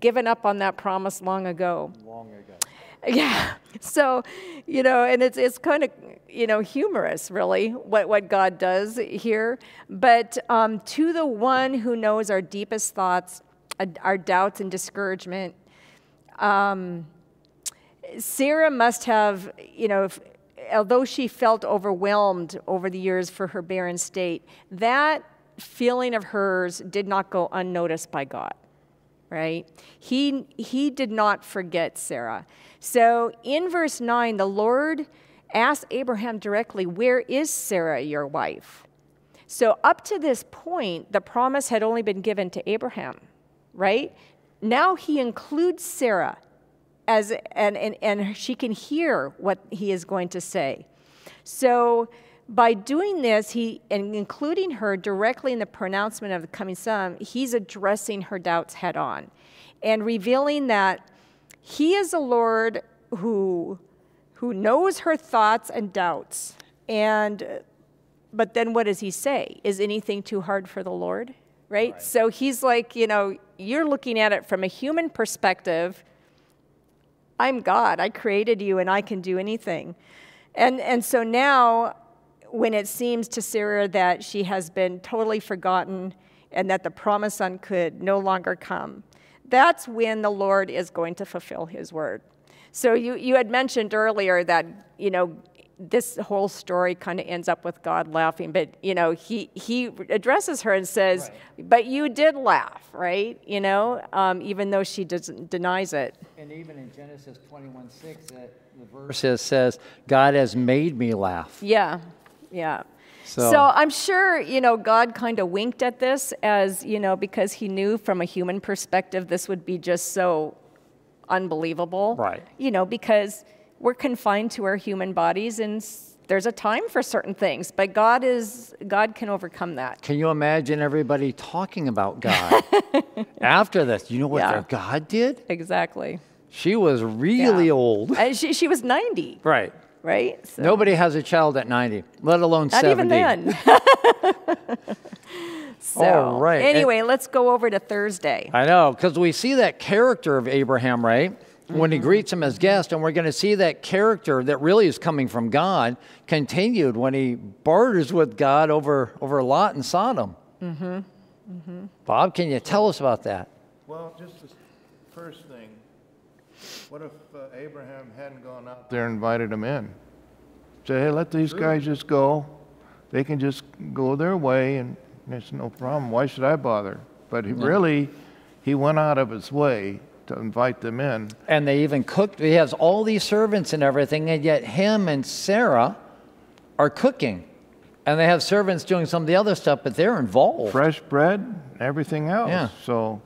Speaker 3: given up on that promise long ago.
Speaker 2: Long ago.
Speaker 3: Yeah. So, you know, and it's it's kind of you know humorous, really, what what God does here. But um, to the one who knows our deepest thoughts, uh, our doubts and discouragement, um, Sarah must have, you know, if, although she felt overwhelmed over the years for her barren state, that feeling of hers did not go unnoticed by God right? He, he did not forget Sarah. So in verse 9, the Lord asked Abraham directly, Where is Sarah, your wife? So up to this point, the promise had only been given to Abraham, right? Now he includes Sarah as and, and, and she can hear what he is going to say. So by doing this, he and including her directly in the pronouncement of the coming son, he's addressing her doubts head on and revealing that he is a Lord who who knows her thoughts and doubts. And but then what does he say? Is anything too hard for the Lord? Right? right? So he's like, you know, you're looking at it from a human perspective. I'm God. I created you and I can do anything. And and so now when it seems to Sarah that she has been totally forgotten and that the promised son could no longer come, that's when the Lord is going to fulfill his word. So you, you had mentioned earlier that, you know, this whole story kind of ends up with God laughing, but you know, he he addresses her and says, right. "But you did laugh, right? You know, um, even though she doesn't denies it."
Speaker 2: And even in Genesis twenty-one six, the verse says, "God has made me laugh."
Speaker 3: Yeah, yeah. So, so, I'm sure, you know, God kind of winked at this as, you know, because he knew from a human perspective this would be just so unbelievable.
Speaker 2: Right.
Speaker 3: You know, because we're confined to our human bodies and there's a time for certain things, but God is God can overcome that.
Speaker 2: Can you imagine everybody talking about God after this? You know what yeah. God did?
Speaker 3: Exactly.
Speaker 2: She was really
Speaker 3: yeah.
Speaker 2: old.
Speaker 3: And she, she was 90.
Speaker 2: Right
Speaker 3: right?
Speaker 2: So. Nobody has a child at 90, let alone
Speaker 3: Not
Speaker 2: 70.
Speaker 3: even then. so,
Speaker 2: All right.
Speaker 3: Anyway, and, let's go over to Thursday.
Speaker 2: I know, because we see that character of Abraham, right? Mm-hmm. When he mm-hmm. greets him as guest, and we're going to see that character that really is coming from God continued when he barters with God over, over Lot and Sodom. Mm-hmm. Mm-hmm. Bob, can you tell us about that?
Speaker 1: Well, just the first thing, what if Abraham hadn't gone out there and invited them in? Say, hey, let these guys just go. They can just go their way, and it's no problem. Why should I bother? But he really, he went out of his way to invite them in.
Speaker 2: And they even cooked. He has all these servants and everything, and yet him and Sarah are cooking. And they have servants doing some of the other stuff, but they're involved.
Speaker 1: fresh bread, everything else.
Speaker 2: Yeah.
Speaker 1: So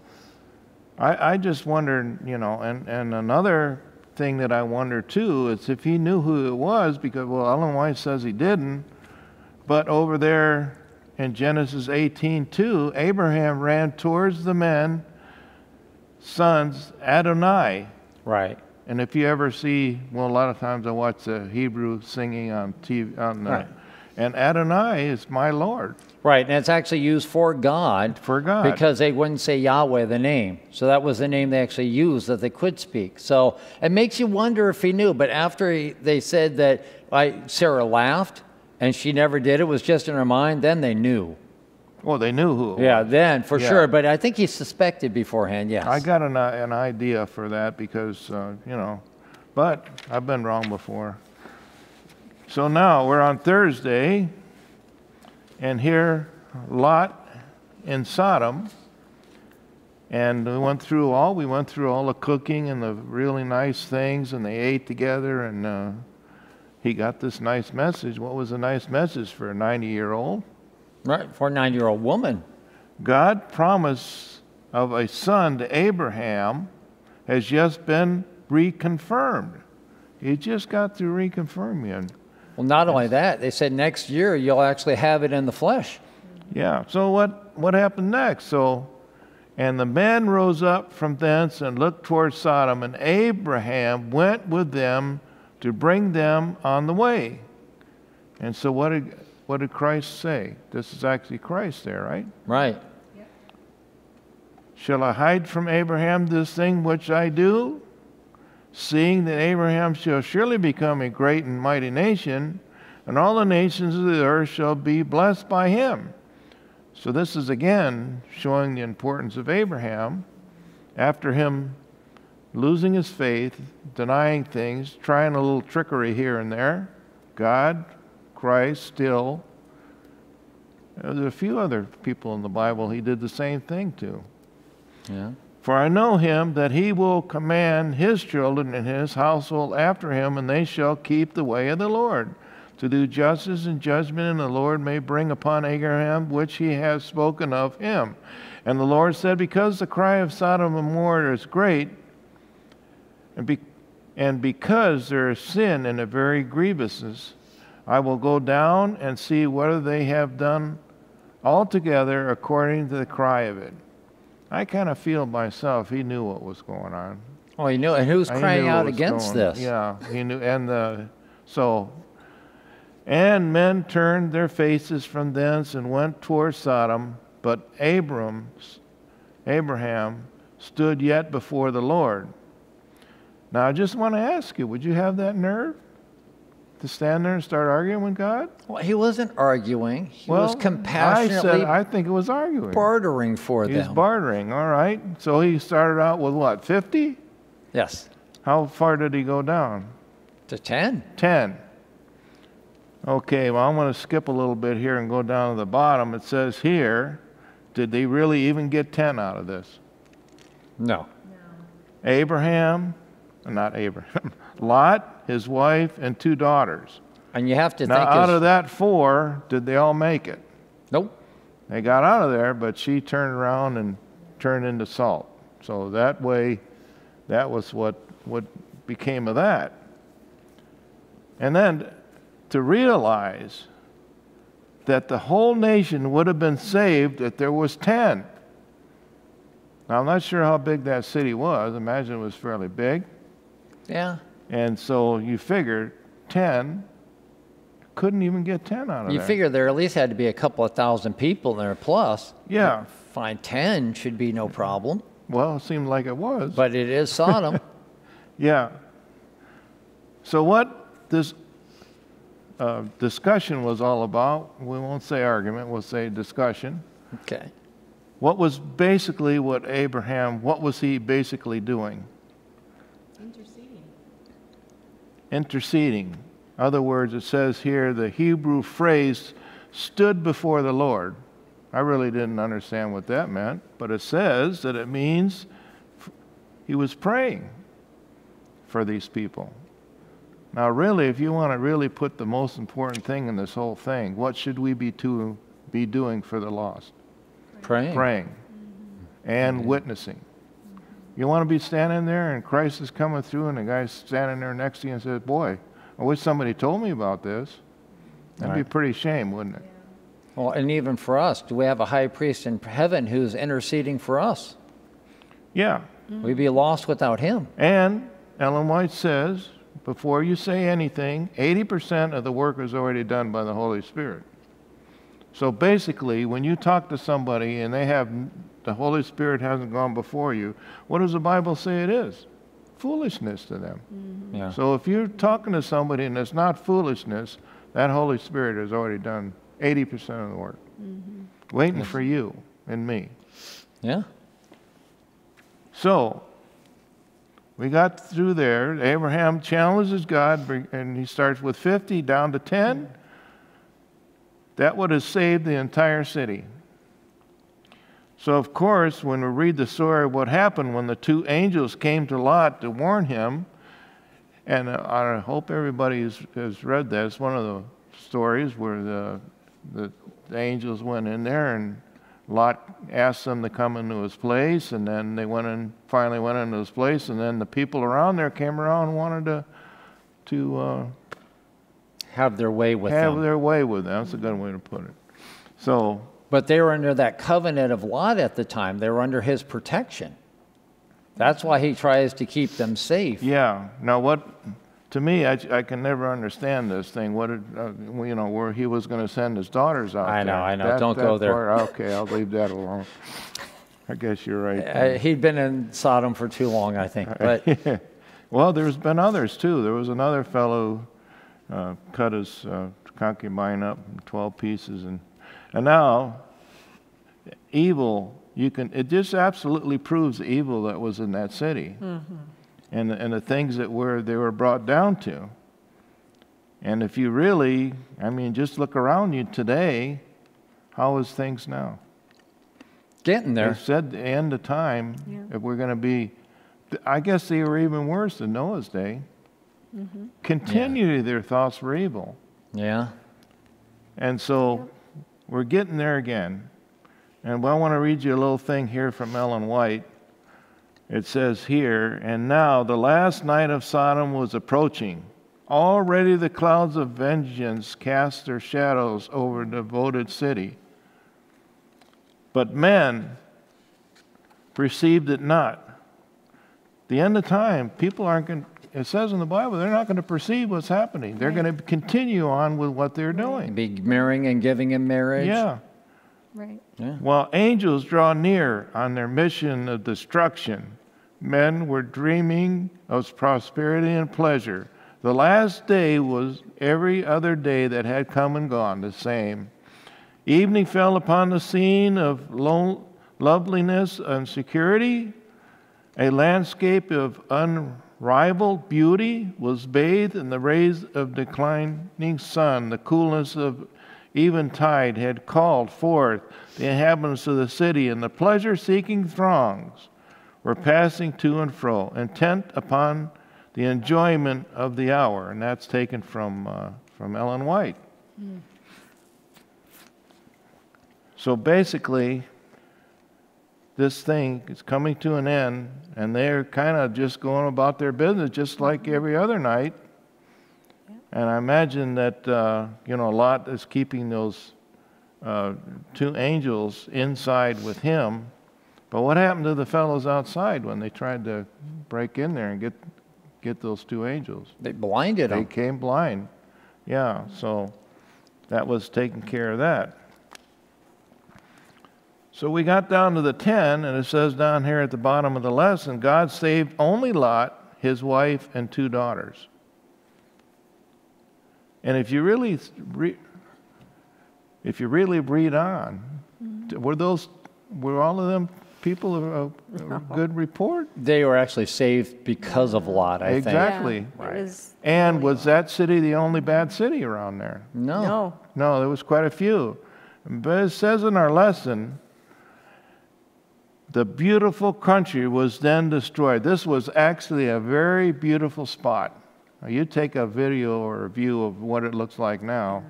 Speaker 1: I, I just wondered, you know, and, and another thing that I wonder too is if he knew who it was, because, well, Ellen White says he didn't, but over there in Genesis 18 2, Abraham ran towards the men, sons, Adonai.
Speaker 2: Right.
Speaker 1: And if you ever see, well, a lot of times I watch the Hebrew singing on TV, on the,
Speaker 2: Right.
Speaker 1: And Adonai is my Lord.
Speaker 2: Right, and it's actually used for God.
Speaker 1: For God.
Speaker 2: Because they wouldn't say Yahweh, the name. So that was the name they actually used that they could speak. So it makes you wonder if he knew. But after he, they said that I, Sarah laughed and she never did, it was just in her mind, then they knew.
Speaker 1: Well, they knew who
Speaker 2: Yeah, then for
Speaker 1: Yeah.
Speaker 2: sure. But I think he suspected beforehand, yes.
Speaker 1: I got an, uh, an idea for that because, uh, you know, but I've been wrong before. So now we're on Thursday, and here Lot in Sodom, and we went through all we went through all the cooking and the really nice things, and they ate together, and uh, he got this nice message. What was a nice message for a 90 year old?
Speaker 2: Right, for a 90 year old woman.
Speaker 1: God promise of a son to Abraham has just been reconfirmed. He just got through reconfirming.
Speaker 2: Well, not only that, they said next year you'll actually have it in the flesh.
Speaker 1: Yeah. So what what happened next? So and the men rose up from thence and looked toward Sodom, and Abraham went with them to bring them on the way. And so what did what did Christ say? This is actually Christ there, right?
Speaker 2: Right.
Speaker 1: Shall I hide from Abraham this thing which I do? Seeing that Abraham shall surely become a great and mighty nation, and all the nations of the earth shall be blessed by him. So, this is again showing the importance of Abraham after him losing his faith, denying things, trying a little trickery here and there. God, Christ, still. There's a few other people in the Bible he did the same thing to.
Speaker 2: Yeah.
Speaker 1: For I know him that he will command his children and his household after him, and they shall keep the way of the Lord, to do justice and judgment, and the Lord may bring upon Abraham which he has spoken of him. And the Lord said, Because the cry of Sodom and Gomorrah is great, and, be, and because there is sin and a very grievousness, I will go down and see whether they have done altogether according to the cry of it. I kind of feel myself, he knew what was going on.
Speaker 2: Oh, he knew, and who's crying out against
Speaker 1: going-
Speaker 2: this?
Speaker 1: Yeah, he knew, and the, so, and men turned their faces from thence and went toward Sodom, but Abram, Abraham, stood yet before the Lord. Now, I just want to ask you, would you have that nerve to stand there and start arguing with God?
Speaker 2: Well, he wasn't arguing. He
Speaker 1: well,
Speaker 2: was compassionately
Speaker 1: I said I think it was arguing.
Speaker 2: bartering for
Speaker 1: He's
Speaker 2: them.
Speaker 1: bartering, all right. So he started out with what, 50?
Speaker 2: yes.
Speaker 1: How far did he go down?
Speaker 2: To 10.
Speaker 1: 10. Okay, well, I'm going to skip a little bit here and go down to the bottom. It says here, did they really even get 10 out of this?
Speaker 2: No. No.
Speaker 1: Abraham, not Abraham, Lot, his wife, and two daughters.
Speaker 2: And you have to
Speaker 1: Now,
Speaker 2: think.
Speaker 1: out
Speaker 2: as-
Speaker 1: of that four, did they all make it?
Speaker 2: Nope.
Speaker 1: They got out of there, but she turned around and turned into salt. So that way, that was what, what became of that. And then to realize that the whole nation would have been saved if there was 10. Now, I'm not sure how big that city was. Imagine it was fairly big.
Speaker 2: Yeah.
Speaker 1: And so you figured 10 couldn't even get 10 out of
Speaker 2: You
Speaker 1: there.
Speaker 2: figure there at least had to be a couple of thousand people there plus.
Speaker 1: Yeah.
Speaker 2: Find 10 should be no problem.
Speaker 1: Well, it seemed like it was.
Speaker 2: But it is Sodom.
Speaker 1: Yeah. So, what this uh, discussion was all about, we won't say argument, we'll say discussion.
Speaker 2: okay.
Speaker 1: What was basically what Abraham, what was he basically doing?
Speaker 4: Interceding.
Speaker 1: Interceding. Other words, it says here the Hebrew phrase stood before the Lord. I really didn't understand what that meant, but it says that it means he was praying for these people. Now, really, if you want to really put the most important thing in this whole thing, what should we be to be doing for the lost?
Speaker 2: Praying.
Speaker 1: Praying and mm-hmm. witnessing. You want to be standing there and Christ is coming through and the guy's standing there next to you and says, Boy, I wish somebody told me about this. That'd be pretty shame, wouldn't it?
Speaker 2: Well, and even for us, do we have a high priest in heaven who's interceding for us?
Speaker 1: Yeah.
Speaker 2: We'd be lost without him.
Speaker 1: And Ellen White says, before you say anything, 80% of the work is already done by the Holy Spirit. So basically, when you talk to somebody and they have the Holy Spirit hasn't gone before you, what does the Bible say it is? Foolishness to them. Mm-hmm.
Speaker 2: Yeah.
Speaker 1: So if you're talking to somebody and it's not foolishness, that Holy Spirit has already done 80% of the work, mm-hmm. waiting for you and me.
Speaker 2: Yeah.
Speaker 1: So, we got through there. Abraham challenges God, and he starts with 50 down to 10. That would have saved the entire city. So, of course, when we read the story of what happened when the two angels came to Lot to warn him, and uh, I hope everybody has, has read that. It's one of the stories where the, the, the angels went in there and Lot asked them to come into his place, and then they went in, finally went into his place, and then the people around there came around and wanted to, to uh,
Speaker 2: Have their way with
Speaker 1: have
Speaker 2: them.
Speaker 1: their way with them. That's a good way to put it. So,
Speaker 2: But they were under that covenant of Lot at the time. They were under his protection. That's why he tries to keep them safe.
Speaker 1: yeah. Now, what, to me, I, I can never understand this thing. What, did, uh, you know, where he was going to send his daughters out
Speaker 2: I know,
Speaker 1: there.
Speaker 2: I know.
Speaker 1: That-
Speaker 2: Don't
Speaker 1: that
Speaker 2: go there.
Speaker 1: part, okay, I'll leave that alone. I guess you're right.
Speaker 2: Uh, he'd been in Sodom for too long, I think. But
Speaker 1: well, there's been others too. There was another fellow uh, cut his uh, concubine up in 12 pieces, and and now evil. You can. It just absolutely proves the evil that was in that city, mm-hmm. and the, and the things that were they were brought down to. And if you really, I mean, just look around you today. How is things now?
Speaker 2: getting
Speaker 1: They
Speaker 2: there.
Speaker 1: said the end of time,
Speaker 3: Yeah.
Speaker 1: if we're going to be, I guess they were even worse than Noah's day. Mm-hmm. Continually, their thoughts were evil.
Speaker 2: Yeah.
Speaker 1: And so we're getting there again. And I want to read you a little thing here from Ellen White. It says here, and now the last night of Sodom was approaching. Already the clouds of vengeance cast their shadows over the devoted city. But men perceived it not. The end of time, people aren't going it says in the Bible, they're not going to perceive what's happening. They're going to continue on with what they're doing.
Speaker 2: Be marrying and giving in marriage.
Speaker 1: Yeah.
Speaker 3: Right.
Speaker 1: While angels draw near on their mission of destruction, men were dreaming of prosperity and pleasure. The last day was every other day that had come and gone, the same. Evening fell upon the scene of lo- loveliness and security. A landscape of unrivaled beauty was bathed in the rays of declining sun. The coolness of eventide had called forth the inhabitants of the city, and the pleasure seeking throngs were passing to and fro, intent upon the enjoyment of the hour. And that's taken from, uh, from Ellen White. So basically, this thing is coming to an end, and they're kind of just going about their business just like every other night. And I imagine that, uh, you know, a Lot is keeping those uh, two angels inside with him. But what happened to the fellows outside when they tried to break in there and get, get those two angels?
Speaker 2: They blinded
Speaker 1: They
Speaker 2: them.
Speaker 1: They came blind. Yeah, so that was taking care of that. So we got down to the 10, and it says down here at the bottom of the lesson God saved only Lot, his wife, and two daughters. And if you really re, if you really read on, mm-hmm. were those were all of them people of, of good report?
Speaker 2: They were actually saved because of Lot, I
Speaker 1: Exactly.
Speaker 2: think.
Speaker 3: Yeah,
Speaker 2: Right.
Speaker 3: It was,
Speaker 1: And was that city the only bad city around there?
Speaker 2: No.
Speaker 3: no.
Speaker 1: No, there was quite a few. But it says in our lesson, the beautiful country was then destroyed. This was actually a very beautiful spot. Now, You take a video or a view of what it looks like now.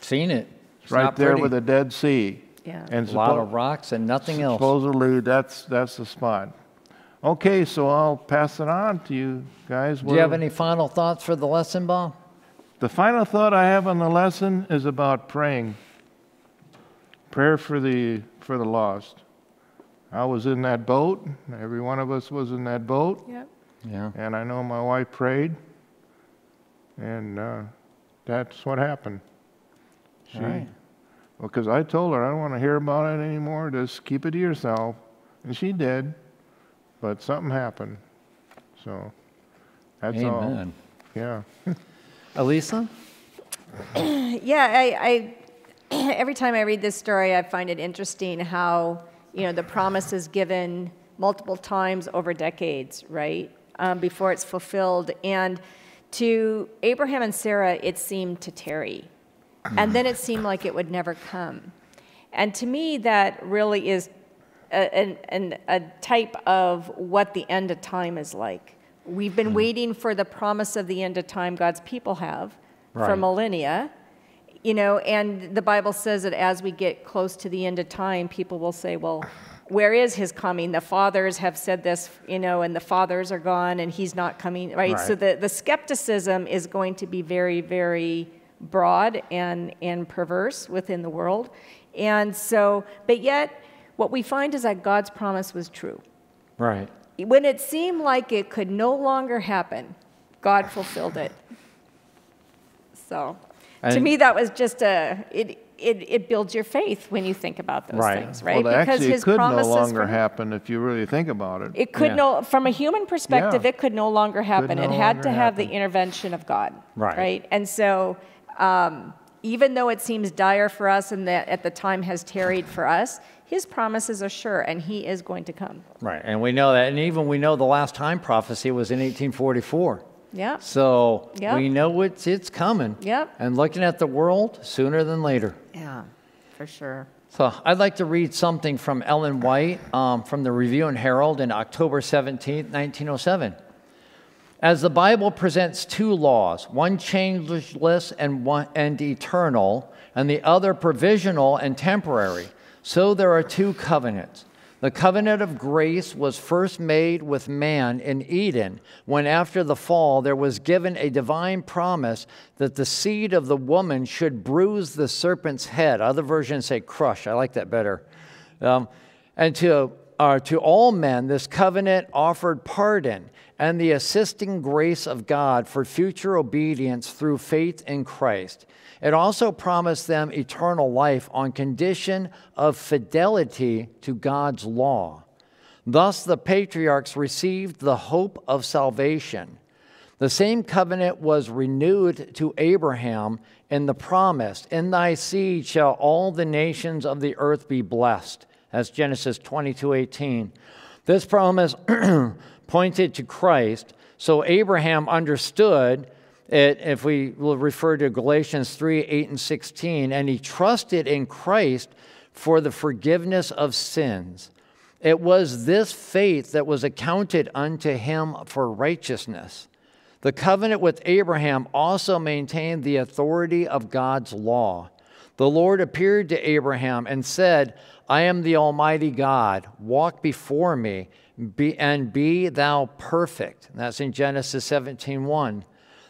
Speaker 2: Seen it.
Speaker 1: It's right there
Speaker 2: pretty.
Speaker 1: with the Dead Sea.
Speaker 3: Yeah.
Speaker 1: And
Speaker 2: a lot of rocks and nothing else.
Speaker 1: supposedly that's that's the spot. Okay, so I'll pass it on to you guys.
Speaker 2: Do you have any final thoughts for the lesson, Bob?
Speaker 1: The final thought I have on the lesson is about praying. Prayer for the for the lost. I was in that boat. Every one of us was in that boat,
Speaker 3: Yep.
Speaker 2: Yeah.
Speaker 1: and I know my wife prayed, and uh, that's what happened. She,
Speaker 2: All right.
Speaker 1: because I told her I don't want to hear about it anymore. Just keep it to yourself, and she did. But something happened, so that's all.
Speaker 2: Amen.
Speaker 1: Yeah.
Speaker 2: Elisa?
Speaker 3: Yeah, I, I every time I read this story, I find it interesting how you know the promise is given multiple times over decades, right, um, before it's fulfilled. And to Abraham and Sarah, it seemed to tarry, and then it seemed like it would never come. And to me, that really is a, an, an, a type of what the end of time is like. We've been waiting for the promise of the end of time, God's people have, for millennia. You know, and the Bible says that as we get close to the end of time, people will say, well, where is his coming? The fathers have said this, you know, and the fathers are gone and he's not coming, right? So the, the skepticism is going to be very, very broad and, and perverse within the world. And so, but yet, what we find is that God's promise was true.
Speaker 2: Right.
Speaker 3: When it seemed like it could no longer happen, God fulfilled it. So, to me, that was just a, it, it, it builds your faith when you think about those
Speaker 2: Right.
Speaker 3: things, right?
Speaker 1: Well, actually, it could no longer
Speaker 3: were-
Speaker 1: happen if you really think about it.
Speaker 3: It could
Speaker 2: Yeah.
Speaker 3: no, from a human perspective,
Speaker 1: Yeah.
Speaker 3: it could no longer happen.
Speaker 1: no
Speaker 3: it had to have the intervention of God.
Speaker 2: Right.
Speaker 3: Right. And so, um, even though it seems dire for us and that at the time has tarried for us, his promises are sure and he is going to come.
Speaker 2: Right. And we know that. And even we know the last time prophecy was in 1844.
Speaker 3: Yeah.
Speaker 2: So
Speaker 3: Yep.
Speaker 2: we know it's, it's coming.
Speaker 3: Yep.
Speaker 2: And looking at the world sooner than later.
Speaker 3: Yeah, for sure.
Speaker 2: So I'd like to read something from Ellen White um, from the Review and Herald in October 17, 1907. As the Bible presents two laws, one changeless and, one, and eternal, and the other provisional and temporary, so there are two covenants. The covenant of grace was first made with man in Eden, when after the fall there was given a divine promise that the seed of the woman should bruise the serpent's head. Other versions say crush. I like that better. Um, and to, uh, to all men, this covenant offered pardon and the assisting grace of God for future obedience through faith in Christ. It also promised them eternal life on condition of fidelity to God's law. Thus, the patriarchs received the hope of salvation. The same covenant was renewed to Abraham in the promise, In thy seed shall all the nations of the earth be blessed. That's Genesis 22 18. This promise pointed to Christ, so Abraham understood it, if we will refer to Galatians 3 8 and 16, and he trusted in Christ for the forgiveness of sins. It was this faith that was accounted unto him for righteousness. The covenant with Abraham also maintained the authority of God's law. The Lord appeared to Abraham and said, I am the Almighty God. Walk before me be, and be thou perfect. That's in Genesis 17 1.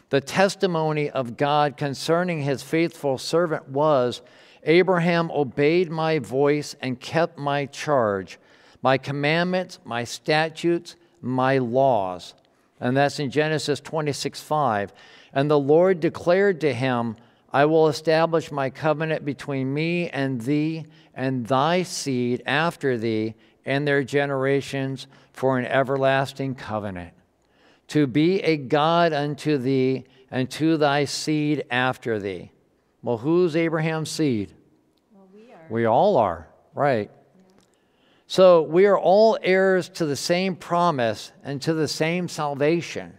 Speaker 2: The testimony of God concerning his faithful servant was Abraham obeyed my voice and kept my charge, my commandments, my statutes, my laws. And that's in Genesis 26 5. And the Lord declared to him, I will establish my covenant between me and thee and thy seed after thee and their generations for an everlasting covenant to be a God unto thee and to thy seed after thee. Well, who's Abraham's seed?
Speaker 3: Well, we are.
Speaker 2: We all are, right? So we are all heirs to the same promise and to the same salvation.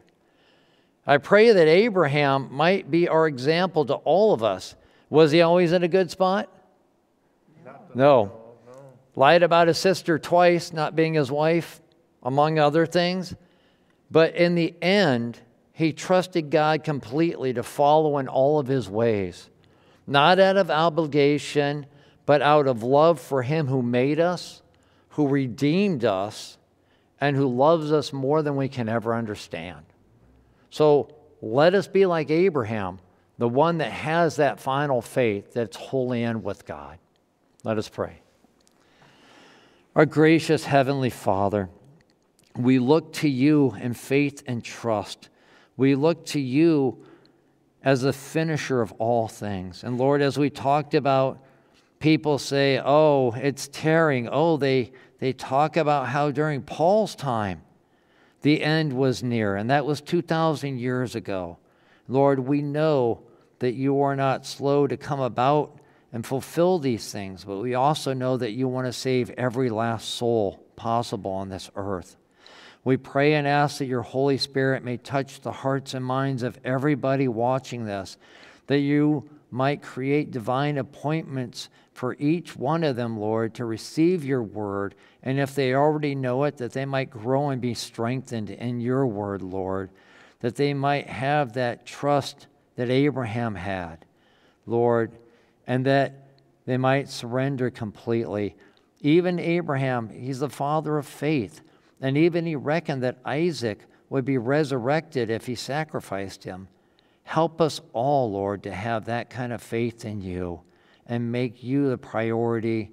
Speaker 2: I pray that Abraham might be our example to all of us. Was he always in a good spot? No. Lied about his sister twice, not being his wife, among other things. But in the end, he trusted God completely to follow in all of his ways, not out of obligation, but out of love for him who made us, who redeemed us, and who loves us more than we can ever understand. So let us be like Abraham, the one that has that final faith that's wholly in with God. Let us pray. Our gracious Heavenly Father, we look to you in faith and trust. We look to you as the finisher of all things. And Lord, as we talked about, people say, oh, it's tearing. Oh, they, they talk about how during Paul's time, the end was near, and that was 2,000 years ago. Lord, we know that you are not slow to come about and fulfill these things, but we also know that you want to save every last soul possible on this earth. We pray and ask that your Holy Spirit may touch the hearts and minds of everybody watching this, that you might create divine appointments for each one of them, Lord, to receive your word. And if they already know it, that they might grow and be strengthened in your word, Lord, that they might have that trust that Abraham had, Lord, and that they might surrender completely. Even Abraham, he's the father of faith. And even he reckoned that Isaac would be resurrected if he sacrificed him. Help us all, Lord, to have that kind of faith in you and make you the priority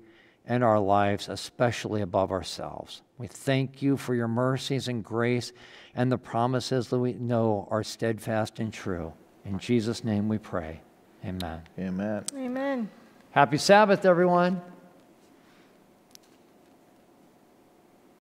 Speaker 2: in our lives, especially above ourselves. We thank you for your mercies and grace and the promises that we know are steadfast and true. In Jesus' name we pray. Amen.
Speaker 1: Amen.
Speaker 3: Amen.
Speaker 2: Happy Sabbath, everyone.